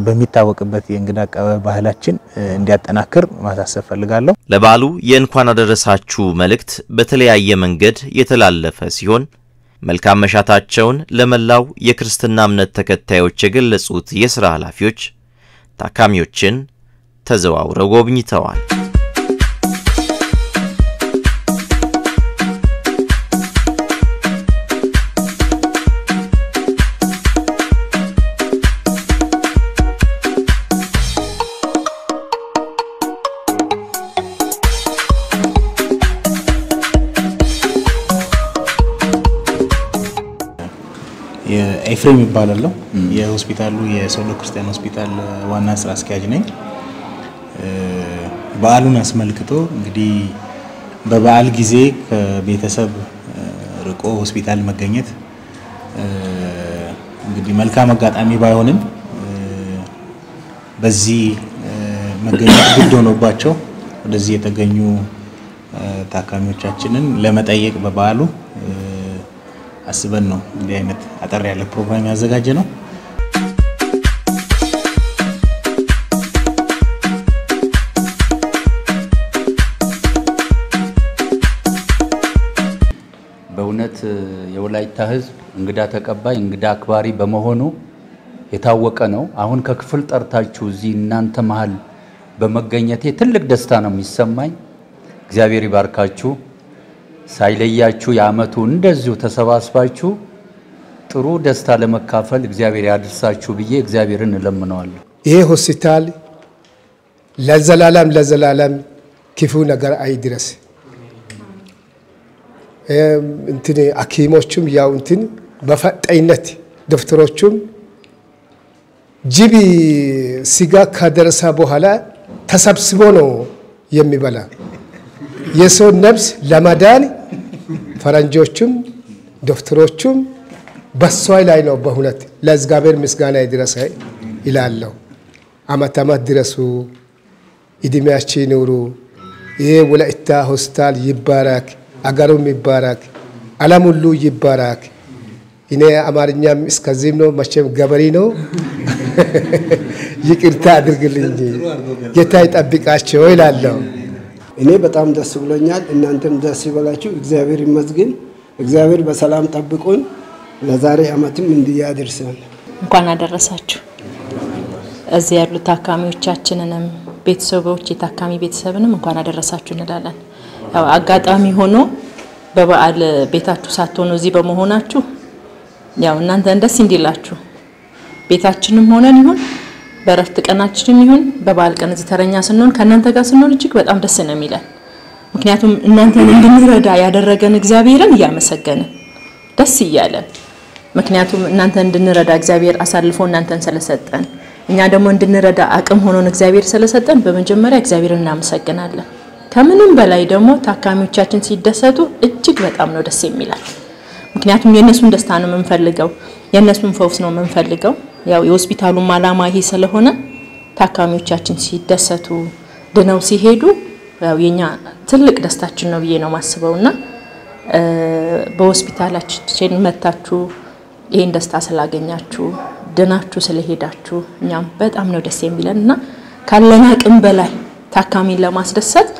Speaker 2: በሚታወቅበት የእንግዳ አቀባበል ባህላችን እንዲያጠናክር ማሳሰብ ፈልጋለሁ።
Speaker 4: ለበዓሉ የእንኳን አደረሳችሁ መልእክት በተለያየ መንገድ የተላለፈ ሲሆን መልካም መሻታቸውን ለመላው የክርስትና እምነት ተከታዮች የገለጹት የሥራ ኃላፊዎች ታካሚዎችን ተዘዋውረው ጎብኝተዋል።
Speaker 2: ኤፍሬም ይባላለሁ። የሆስፒታሉ የሶሎ ክርስቲያን ሆስፒታል ዋና ስራ አስኪያጅ ነኝ። በዓሉን አስመልክቶ እንግዲህ በበዓል ጊዜ ከቤተሰብ ርቆ ሆስፒታል መገኘት እንግዲህ መልካም አጋጣሚ ባይሆንም በዚህ መገኘት ግድ ሆኖባቸው ወደዚህ የተገኙ ታካሚዎቻችንን ለመጠየቅ በበዓሉ አስበን ነው እንዲህ አይነት አጠር ያለ ፕሮግራም ያዘጋጀ ነው።
Speaker 17: በእውነት የወላይታ ሕዝብ እንግዳ ተቀባይ እንግዳ አክባሪ በመሆኑ የታወቀ ነው። አሁን ከክፍል ጠርታችሁ እዚህ እናንተ መሀል በመገኘቴ ትልቅ ደስታ ነው የሚሰማኝ። እግዚአብሔር ይባርካችሁ። ሳይለያችሁ የዓመቱ እንደዚሁ ተሰባስባችሁ ጥሩ ደስታ ለመካፈል እግዚአብሔር ያድርሳችሁ ብዬ እግዚአብሔርን እለምነዋለሁ።
Speaker 18: ይሄ ሆስፒታል ለዘላለም ለዘላለም ክፉ ነገር አይድረስ። እንትን ሐኪሞቹም ያው እንትን በፈጣይነት ዶክተሮቹም ጅብ ስጋ ከደረሰ በኋላ ተሰብስቦ ነው የሚበላ። የሰው ነፍስ ለመዳን ፈረንጆቹም ዶክተሮቹም በሷ ላይ ነው። በእውነት ለእግዚአብሔር ምስጋና ይድረስ ይላለሁ። አመት አመት ድረሱ፣ እድሜያችን ይኑሩ። ይሄ ወላይታ ሆስፒታል ይባረክ፣ አገሩም ይባረክ፣ ዓለም ሁሉ ይባረክ። እኔ አማርኛም እስከዚህም ነው። መቼም ገበሬ ነው። ይቅርታ አድርግልኝ። ጌታ ይጠብቃቸው ይላለሁ።
Speaker 19: እኔ በጣም ደስ ብሎኛል። እናንተም ደስ ይበላችሁ። እግዚአብሔር ይመስገን። እግዚአብሔር በሰላም ጠብቆን ለዛሬ አመትም እንዲያደርሰን
Speaker 8: እንኳን አደረሳችሁ። እዚህ ያሉ ታካሚዎቻችንንም ቤተሰቦች የታካሚ ቤተሰብንም እንኳን አደረሳችሁ እንላለን። ያው አጋጣሚ ሆኖ በበዓል ቤታችሁ ሳትሆኑ እዚህ በመሆናችሁ ያው እናንተን ደስ እንዲላችሁ ቤታችንም ሆነን ይሁን በእረፍት ቀናችንም ይሁን በበዓል ቀን እዚህ ተረኛ ስንሆን ከእናንተ ጋር ስንሆን እጅግ በጣም ደስ ነው የሚለን። ምክንያቱም እናንተን እንድንረዳ ያደረገን እግዚአብሔርን እያመሰገንን ደስ እያለን ምክንያቱም እናንተን እንድንረዳ እግዚአብሔር አሳልፎ እናንተን ስለሰጠን እኛ ደግሞ እንድንረዳ አቅም ሆኖን እግዚአብሔር ስለሰጠን በመጀመሪያ እግዚአብሔርን እናመሰግናለን። ከምንም በላይ ደግሞ ታካሚዎቻችን ሲደሰቱ እጅግ በጣም ነው ደስ የሚላል። ምክንያቱም የእነሱን ደስታ ነው የምንፈልገው፣ የእነሱን ፈውስ ነው የምንፈልገው። ያው የሆስፒታሉም ዓላማ ይሄ ስለሆነ ታካሚዎቻችን ሲደሰቱ ድነው ሲሄዱ ያው የኛ ትልቅ ደስታችን ነው ብዬ ነው ማስበው እና በሆስፒታላችን መታችሁ ይህን ደስታ ስላገኛችሁ ድናችሁ ስለሄዳችሁ እኛም በጣም ነው ደስ የሚለን። እና ካለን አቅም በላይ ታካሚን ለማስደሰት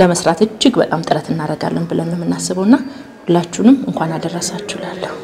Speaker 8: ለመስራት እጅግ በጣም ጥረት እናደርጋለን ብለን ነው የምናስበው። እና ሁላችሁንም እንኳን አደረሳችሁ ላለሁ